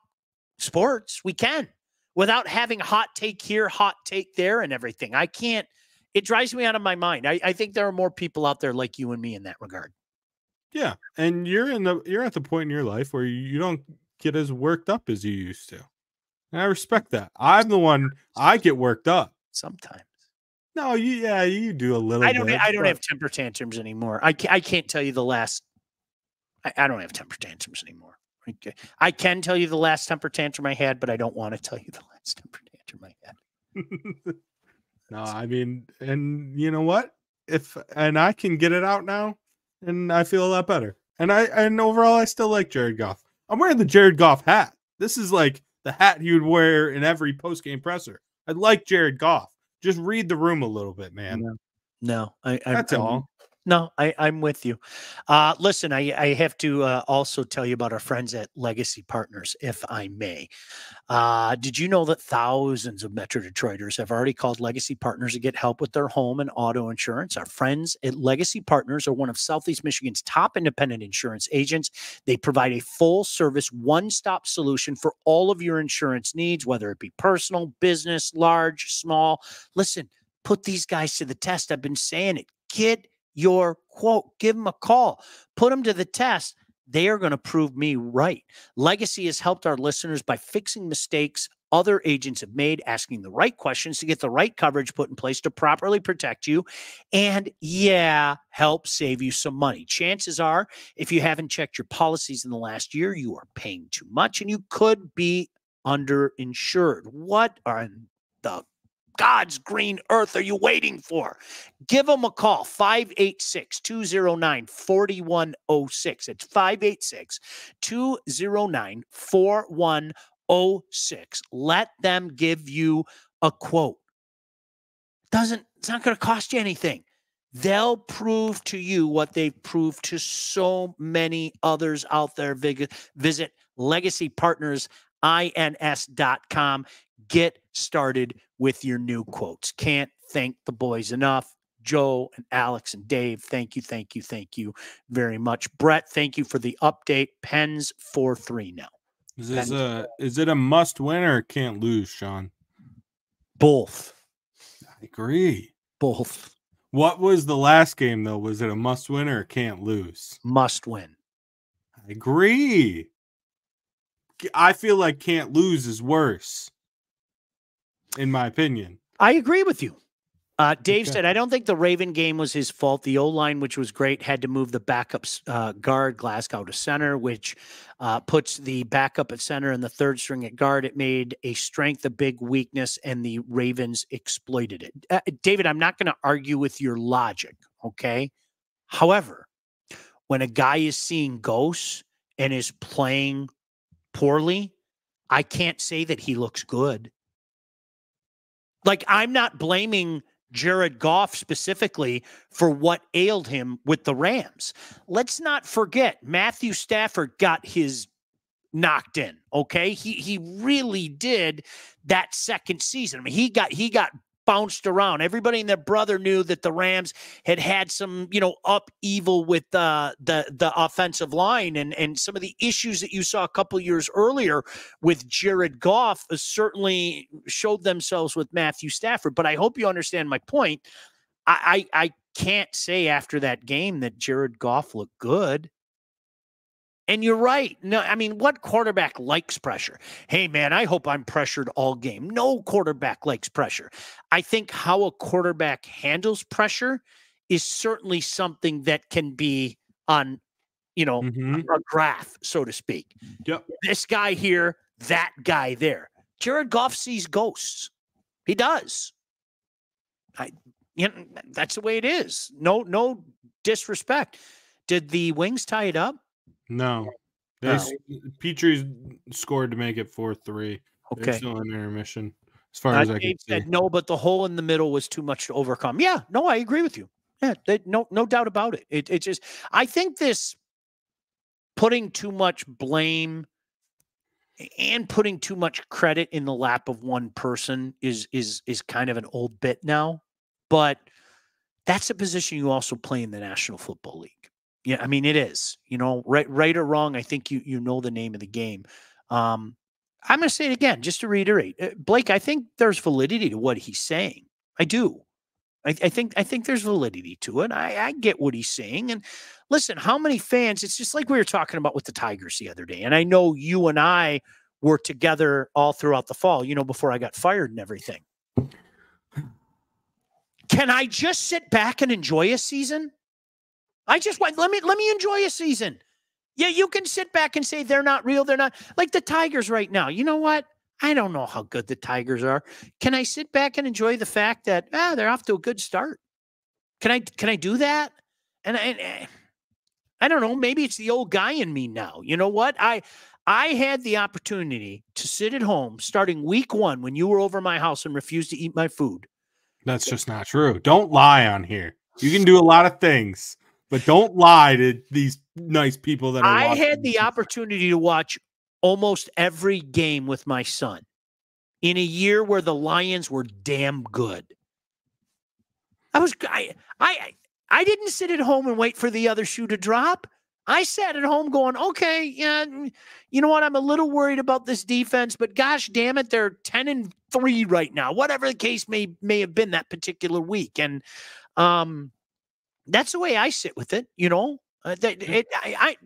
sports. We can without having hot take here, hot take there, and everything. I can't. It drives me out of my mind. I, I think there are more people out there like you and me in that regard. Yeah, and you're in the you're at the point in your life where you don't get as worked up as you used to. And I respect that. I'm the one I get worked up. Sometimes. No, you yeah, you do a little I don't. bit, I don't but- have temper tantrums anymore. I can't, I can't tell you the last. I, I don't have temper tantrums anymore. Okay. I can tell you the last temper tantrum I had, but I don't want to tell you the last temper tantrum I had. no, I mean, and you know what? If and I can get it out now, and I feel a lot better. And I and overall, I still like Jared Goff. I'm wearing the Jared Goff hat. This is like the hat he would wear in every post game presser. I like Jared Goff. Just read the room a little bit, man. No, I. I'm, That's I'm- all. No, I, I'm with you. Uh, listen, I, I have to uh, also tell you about our friends at Legacy Partners, if I may. Uh, did you know that thousands of Metro Detroiters have already called Legacy Partners to get help with their home and auto insurance? Our friends at Legacy Partners are one of Southeast Michigan's top independent insurance agents. They provide a full service, one stop solution for all of your insurance needs, whether it be personal, business, large, small. Listen, put these guys to the test. I've been saying it. Get your quote, give them a call, put them to the test. They are going to prove me right. Legacy has helped our listeners by fixing mistakes other agents have made, asking the right questions to get the right coverage put in place to properly protect you. And yeah, help save you some money. Chances are, if you haven't checked your policies in the last year, you are paying too much and you could be underinsured. What on the God's green earth are you waiting for? Give them a call 586 209 4106. It's 586 209 4106. Let them give you a quote. Doesn't it's not going to cost you anything. They'll prove to you what they've proved to so many others out there. Visit legacypartnersins.com. Get started with your new quotes. Can't thank the boys enough. Joe and Alex and Dave, thank you, thank you, thank you very much. Brett, thank you for the update. Pens 4 3 now. Is this a is it a must win or can't lose, Sean? Both. I agree. Both What was the last game though? Was it a must win or can't lose? must win. I agree. I feel like can't lose is worse, in my opinion. I agree with you. Uh, Dave Okay. said, I don't think the Raven game was his fault. The O line, which was great, had to move the backup uh, guard Glasgow to center, which uh, puts the backup at center and the third string at guard. It made a strength a big weakness, and the Ravens exploited it. Uh, David, I'm not going to argue with your logic. Okay. However, when a guy is seeing ghosts and is playing poorly, I can't say that he looks good. Like, I'm not blaming Jared Goff specifically for what ailed him with the Rams. Let's not forget Matthew Stafford got his knocked in. Okay. He he really did that second season. I mean, he got he got bounced around. Everybody and their brother knew that the Rams had had some, you know, up evil with uh, the the offensive line and and some of the issues that you saw a couple years earlier with Jared Goff certainly showed themselves with Matthew Stafford. But I hope you understand my point. I I, I can't say after that game that Jared Goff looked good. And you're right. No, I mean, what quarterback likes pressure? Hey, man, I hope I'm pressured all game. No quarterback likes pressure. I think how a quarterback handles pressure is certainly something that can be on, you know, Mhm. a graph, so to speak. Yep. This guy here, that guy there. Jared Goff sees ghosts. He does. I, you know, that's the way it is. No, no disrespect. Did the Wings tie it up? No. They, No. Petry's scored to make it 4 3. They're Okay. still in intermission, as far Uh, as I can see. said no, but the hole in the middle was too much to overcome. Yeah, no, I agree with you. Yeah, they, no, no doubt about it. It, it just, I think this putting too much blame and putting too much credit in the lap of one person is is is kind of an old bit now. But that's a position you also play in the National Football League. Yeah, I mean it is. You know, right, right or wrong, I think you you know the name of the game. Um, I'm going to say it again, just to reiterate, Uh, Blake. I think there's validity to what he's saying. I do. I, I think I think there's validity to it. I, I get what he's saying. And listen, how many fans? It's just like we were talking about with the Tigers the other day. And I know you and I were together all throughout the fall. You know, before I got fired and everything. Can I just sit back and enjoy a season? I just want let me let me enjoy a season. Yeah, you can sit back and say they're not real. They're not like the Tigers right now. You know what? I don't know how good the Tigers are. Can I sit back and enjoy the fact that ah, they're off to a good start? Can I can I do that? And, and eh, I don't know. Maybe it's the old guy in me now. You know what? I I had the opportunity to sit at home starting week one when you were over my house and refused to eat my food. That's just not true. Don't lie on here. You can do a lot of things, but don't lie to these nice people that are I had the opportunity to watch almost every game with my son in a year where the Lions were damn good. I was I I I didn't sit at home and wait for the other shoe to drop. I sat at home going, okay, yeah, mm, you know what? I'm a little worried about this defense, but gosh damn it, they're 10 and 3 right now. Whatever the case may may have been that particular week. And um that's the way I sit with it, you know. Uh, that it, I, I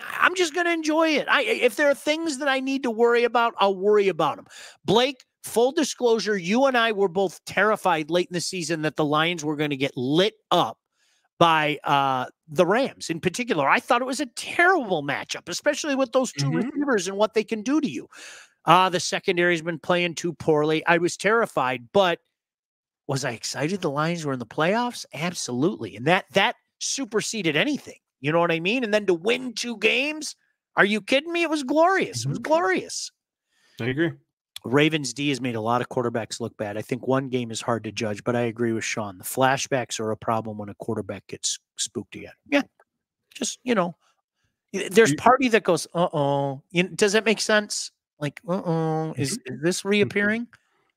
I'm just going to enjoy it. I if there are things that I need to worry about, I'll worry about them. Blake, full disclosure, you and I were both terrified late in the season that the Lions were going to get lit up by uh the Rams in particular. I thought it was a terrible matchup, especially with those 2 Mhm. receivers and what they can do to you. Uh the secondary's been playing too poorly. I was terrified, but was I excited the Lions were in the playoffs? Absolutely. And that that superseded anything. You know what I mean? And then to win two games, are you kidding me? It was glorious. It was Mhm. glorious. I agree. Ravens D has made a lot of quarterbacks look bad. I think one game is hard to judge, but I agree with Sean. The flashbacks are a problem when a quarterback gets spooked again. Yeah. Just, you know, there's party that goes, uh oh. Does that make sense? Like, uh oh, is, is this reappearing?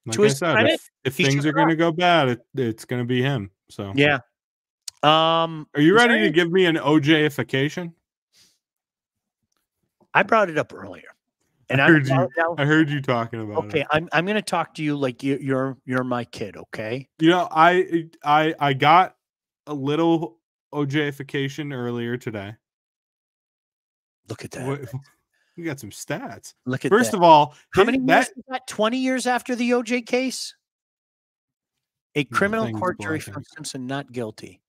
Like To I said, credit, if, if things are going to go bad, it, it's going to be him. So, Yeah. Um, are you ready to any- give me an OJification? I brought it up earlier. And I heard you. now- I heard you talking about okay, it. I'm I'm gonna talk to you like you, you're you're my kid, okay? You know, I I I got a little OJification earlier today. Look at that. What, you got some stats. Look at First that. of all, How hit many years that? 20 years after the OJ case? A criminal court jury found Simpson not guilty.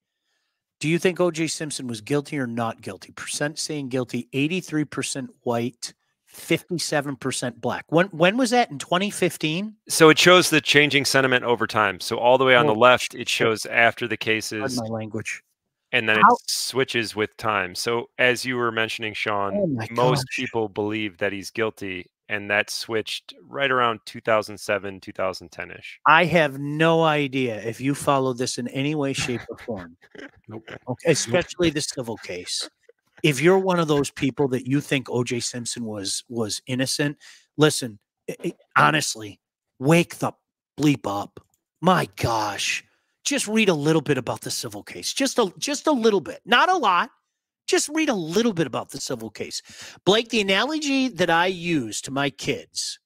Do you think OJ Simpson was guilty or not guilty? Percent saying guilty, 83% white, 57% black. When when was that in 2015? So it shows the changing sentiment over time. So all the way on the Oh, left, it shows after the cases, my language. And then How- it switches with time. So as you were mentioning, Sean, Oh most gosh. people believe that he's guilty, and that switched right around 2007, 2010 ish. I have no idea if you follow this in any way, shape, or form. Nope. Okay, especially the civil case. If you're one of those people that you think O.J. Simpson was was innocent, listen. i- i- honestly, wake the bleep up. My gosh, just read a little bit about the civil case. Just a just a little bit, not a lot. Just read a little bit about the civil case. Blake, the analogy that I use to my kids,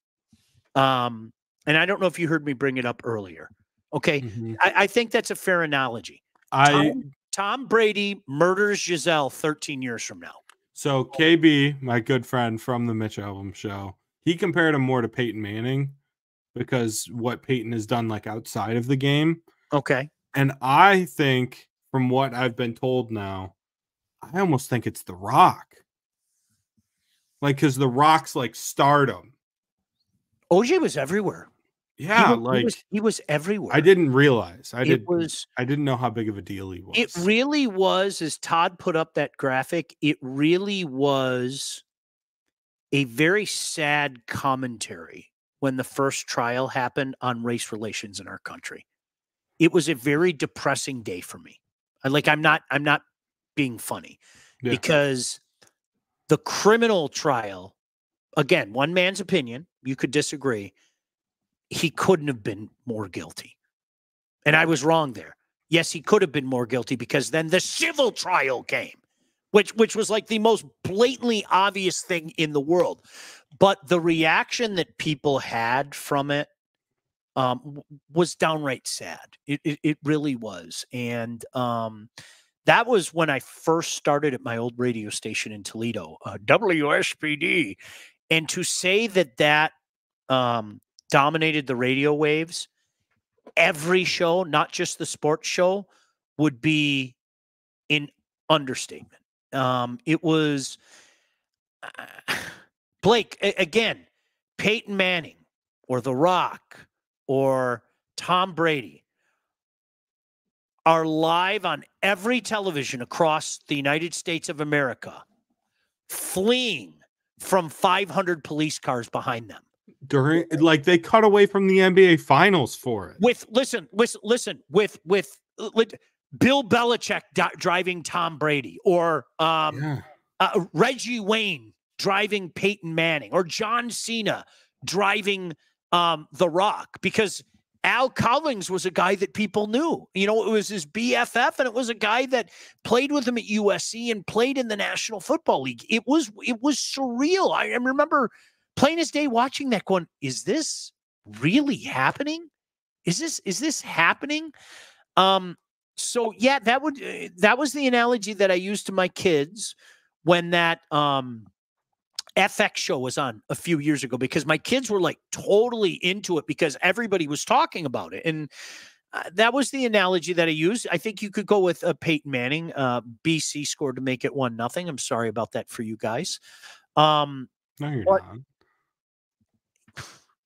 um, and I don't know if you heard me bring it up earlier. Okay, Mhm. I, I think that's a fair analogy. I Tom, Tom Brady murders Gisele 13 years from now. So KB, my good friend from the Mitch Albom Show, he compared him more to Peyton Manning because what Peyton has done like outside of the game. Okay. And I think from what I've been told now, I almost think it's The Rock. Like, because The Rock's like stardom. OJ was everywhere. Yeah, he was, like he was, he was everywhere. I didn't realize. I it did. was I didn't know how big of a deal he was. it really was as Todd put up that graphic, it really was a very sad commentary when the first trial happened on race relations in our country. It was a very depressing day for me. Like I'm not I'm not being funny Yeah. because the criminal trial again, one man's opinion, you could disagree. He couldn't have been more guilty. And I was wrong there. Yes, he could have been more guilty because then the civil trial came, which which was like the most blatantly obvious thing in the world. But the reaction that people had from it um, was downright sad. It, it it really was, and um, that was when I first started at my old radio station in Toledo, uh, WSPD, and to say that that um, dominated the radio waves every show, not just the sports show, would be an understatement. Um, it was Blake again, Peyton Manning or The Rock or Tom Brady are live on every television across the United States of America, fleeing from 500 police cars behind them. during like they cut away from the NBA finals for it. with listen, listen, listen with with uh, lit- Bill Belichick driving Tom Brady or um, yeah. uh, Reggie Wayne driving Peyton Manning or John Cena driving um, The Rock because Al Cowlings was a guy that people knew. You know, it was his BFF, and it was a guy that played with him at USC and played in the National Football League. It was it was surreal. I remember plain as day watching that, going, "Is this really happening? Is this is this happening?" Um, so yeah, that would uh, that was the analogy that I used to my kids when that um FX show was on a few years ago because my kids were like totally into it because everybody was talking about it. And uh, that was the analogy that I used. I think you could go with uh, Peyton Manning. Uh, BC scored to make it one nothing. I'm sorry about that for you guys. Um, No, you're What- not.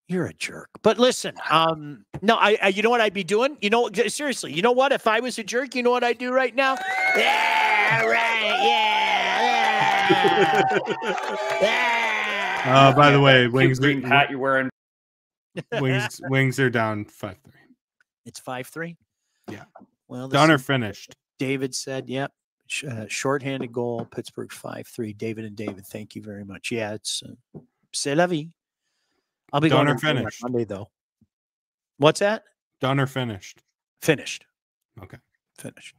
you're a jerk. But listen, um, no, I, I, you know what I'd be doing? You know, seriously, you know what? If I was a jerk, you know what I'd do right now? Yeah, right, yeah. Yeah. Uh, by the way, Cute wings green hat you're wearing. wings wings are down five three. It's five three. Yeah. Well, this Done or finished. David said, "Yep." Sh- Uh, shorthanded goal, Pittsburgh five three. David and David, thank you very much. Yeah, it's uh, c'est la vie. I'll be Done going or finished? Monday though. What's that? Done or finished. Finished. Okay. Finished.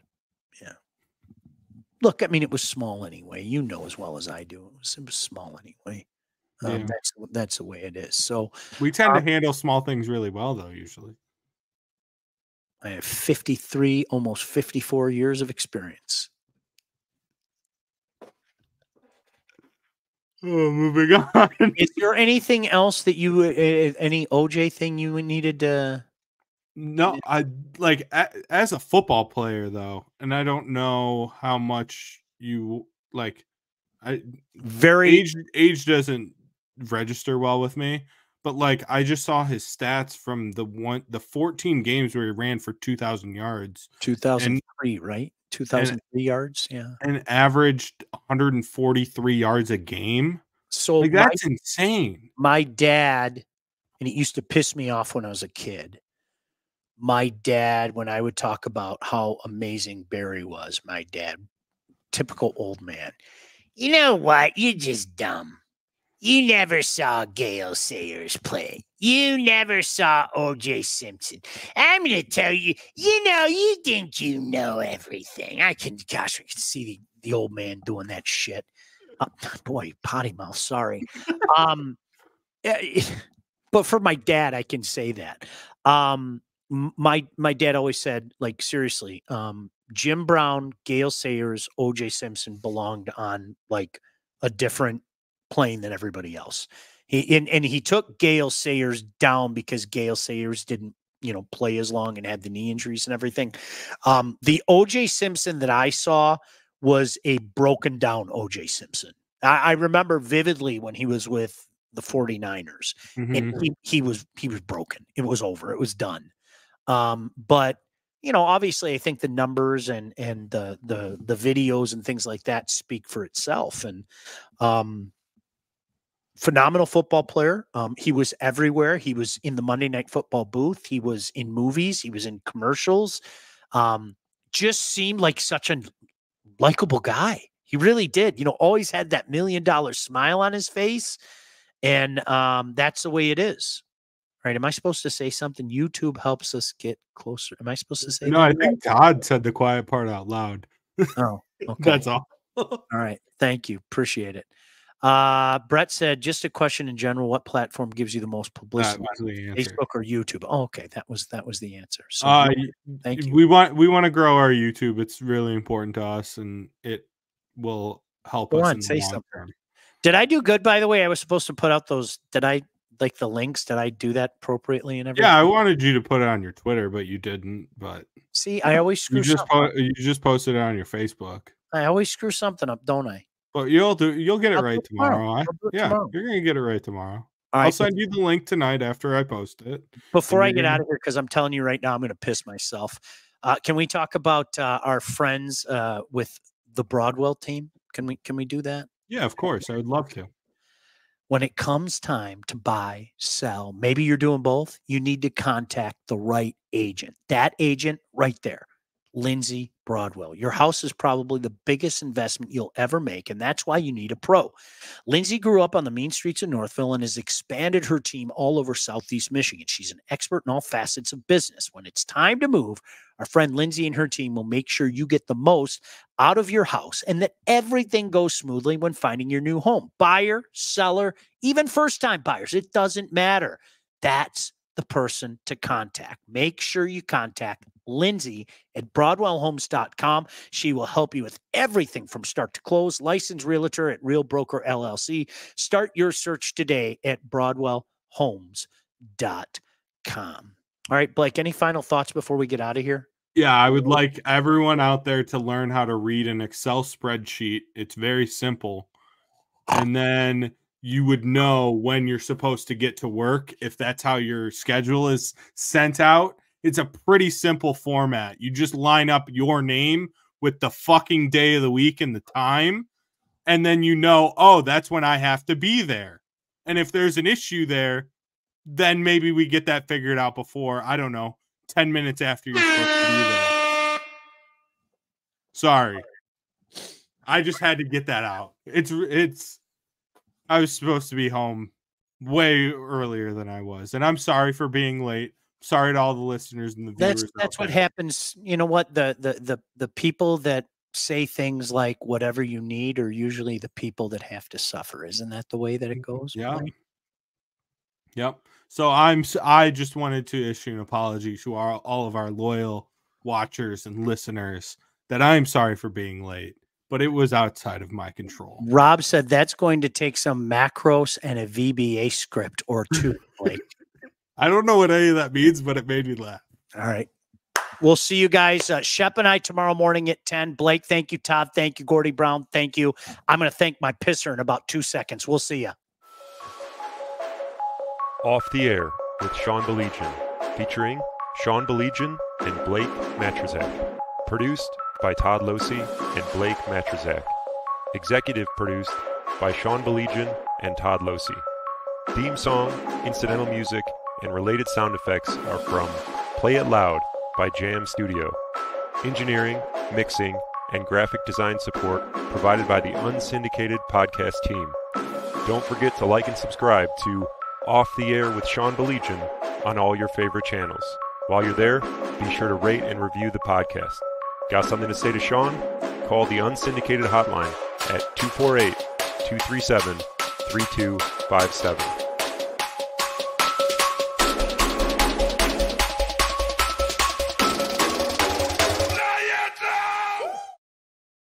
Look, I mean, it was small anyway. You know as well as I do. It was, it was small anyway. Um, Yeah. That's that's the way it is. So We tend Um, to handle small things really well though, usually. I have 53, almost 54 years of experience. Oh, moving on. Is there anything else that you, uh, any OJ thing you needed to? No, I like as a football player though, and I don't know how much you like. I Very age age doesn't register well with me, but like I just saw his stats from the one the 14 games where he ran for 2,000 yards 2003, right? 2003 yards. Yeah. and averaged 143 yards a game. So Like my, that's insane. my dad, and it used to piss me off when I was a kid. My dad, when I would talk about how amazing Barry was, my dad, typical old man. You know what? You're just dumb. You never saw Gale Sayers play. You never saw OJ Simpson. I'm going to tell you, you know, you think you know everything. I can, gosh, I can see the, the old man doing that shit. Uh, boy, potty mouth, sorry. Um, eh, but for my dad, I can say that. Um, my my dad always said, like seriously, um, Jim Brown, Gale Sayers, O.J. Simpson belonged on like a different plane than everybody else. He and, and he took Gale Sayers down because Gale Sayers didn't, you know, play as long and had the knee injuries and everything. Um, the OJ Simpson that I saw was a broken down OJ Simpson. I, I remember vividly when he was with the 49ers Mhm. and he, he was he was broken. It was over. It was done. Um, but you know, obviously, I think the numbers and and the the the videos and things like that speak for itself. And um, phenomenal football player. Um, he was everywhere. He was in the Monday Night Football booth. He was in movies. He was in commercials. Um, just seemed like such a likable guy. He really did. You know, always had that million dollar smile on his face, and um, that's the way it is. Right? Am I supposed to say something? YouTube helps us get closer. Am I supposed to say? No, that? I think Todd said the quiet part out loud. Oh, okay. That's all. All right. Thank you. Appreciate it. Uh, Brett said, just a question in general. What platform gives you the most publicity? Facebook or YouTube? Oh, okay. That was that was the answer. So Uh, thank you. We want we want to grow our YouTube. It's really important to us, and it will help Go us on, say something. term. Did I do good by the way? I was supposed to put out those did I like the links? Did I do that appropriately and everything? Yeah, I wanted you to put it on your Twitter, but you didn't. But See, I always screw you just something up. po- you just posted it on your Facebook. I always screw something up, don't I? But you'll do you'll get it I'll right tomorrow. tomorrow. I- I'll do it yeah, tomorrow. you're gonna get it right tomorrow. All I'll send you the link tonight after I post it. Before I get out of here, because I'm telling you right now, I'm going to piss myself. Uh, can we talk about uh, our friends uh, with the Broadwell team? Can we can we do that? Yeah, of course. I would love to. When it comes time to buy, sell, maybe you're doing both. You need to contact the right agent. That agent right there, Lindsay Broadwell. Your house is probably the biggest investment you'll ever make, and that's why you need a pro. Lindsay grew up on the mean streets of Northville and has expanded her team all over Southeast Michigan. She's an expert in all facets of business. When it's time to move, our friend Lindsay and her team will make sure you get the most out of your house and that everything goes smoothly when finding your new home. Buyer, seller, even first time buyers, it doesn't matter. That's the person to contact. Make sure you contact Lindsay at BroadwellHomes.com. She will help you with everything from start to close. Licensed realtor at Real Broker LLC. Start your search today at BroadwellHomes.com. All right, Blake, any final thoughts before we get out of here? Yeah, I would like everyone out there to learn how to read an Excel spreadsheet. It's very simple. And then you would know when you're supposed to get to work if that's how your schedule is sent out. It's a pretty simple format. You just line up your name with the fucking day of the week and the time. And then you know, oh, that's when I have to be there. And if there's an issue there, then maybe we get that figured out before, I don't know, 10 minutes after you're supposed to be there. Sorry. I just had to get that out. It's it's I was supposed to be home way earlier than I was. And I'm sorry for being late. Sorry to all the listeners and the viewers. That's that's what happens. You know what? The the the the people that say things like whatever you need are usually the people that have to suffer. Isn't that the way that it mm-hmm. goes? Yeah. Blake? Yep. So I'm I just wanted to issue an apology to our, all of our loyal watchers and listeners that I'm sorry for being late, but it was outside of my control. Rob said that's going to take some macros and a VBA script or two. Blake. I don't know what any of that means, but it made me laugh. All right. We'll see you guys. Uh, Shep and I tomorrow morning at 10. Blake, thank you. Todd, thank you. Gordie Brown, thank you. I'm going to thank my pisser in about two seconds. We'll see you. Off the Air with Sean Baligian, featuring Sean Baligian and Blake Majchrzak. Produced by Todd Losey and Blake Majchrzak. Executive produced by Sean Baligian and Todd Losey. Theme song, incidental music, and related sound effects are from Play It Loud by Jam Studio. Engineering, mixing, and graphic design support provided by the unsyndicated podcast team. Don't forget to like and subscribe to Off the Air with Sean Baligian on all your favorite channels. While you're there, be sure to rate and review the podcast. Got something to say to Sean? Call the unsyndicated hotline at 248 237 3257.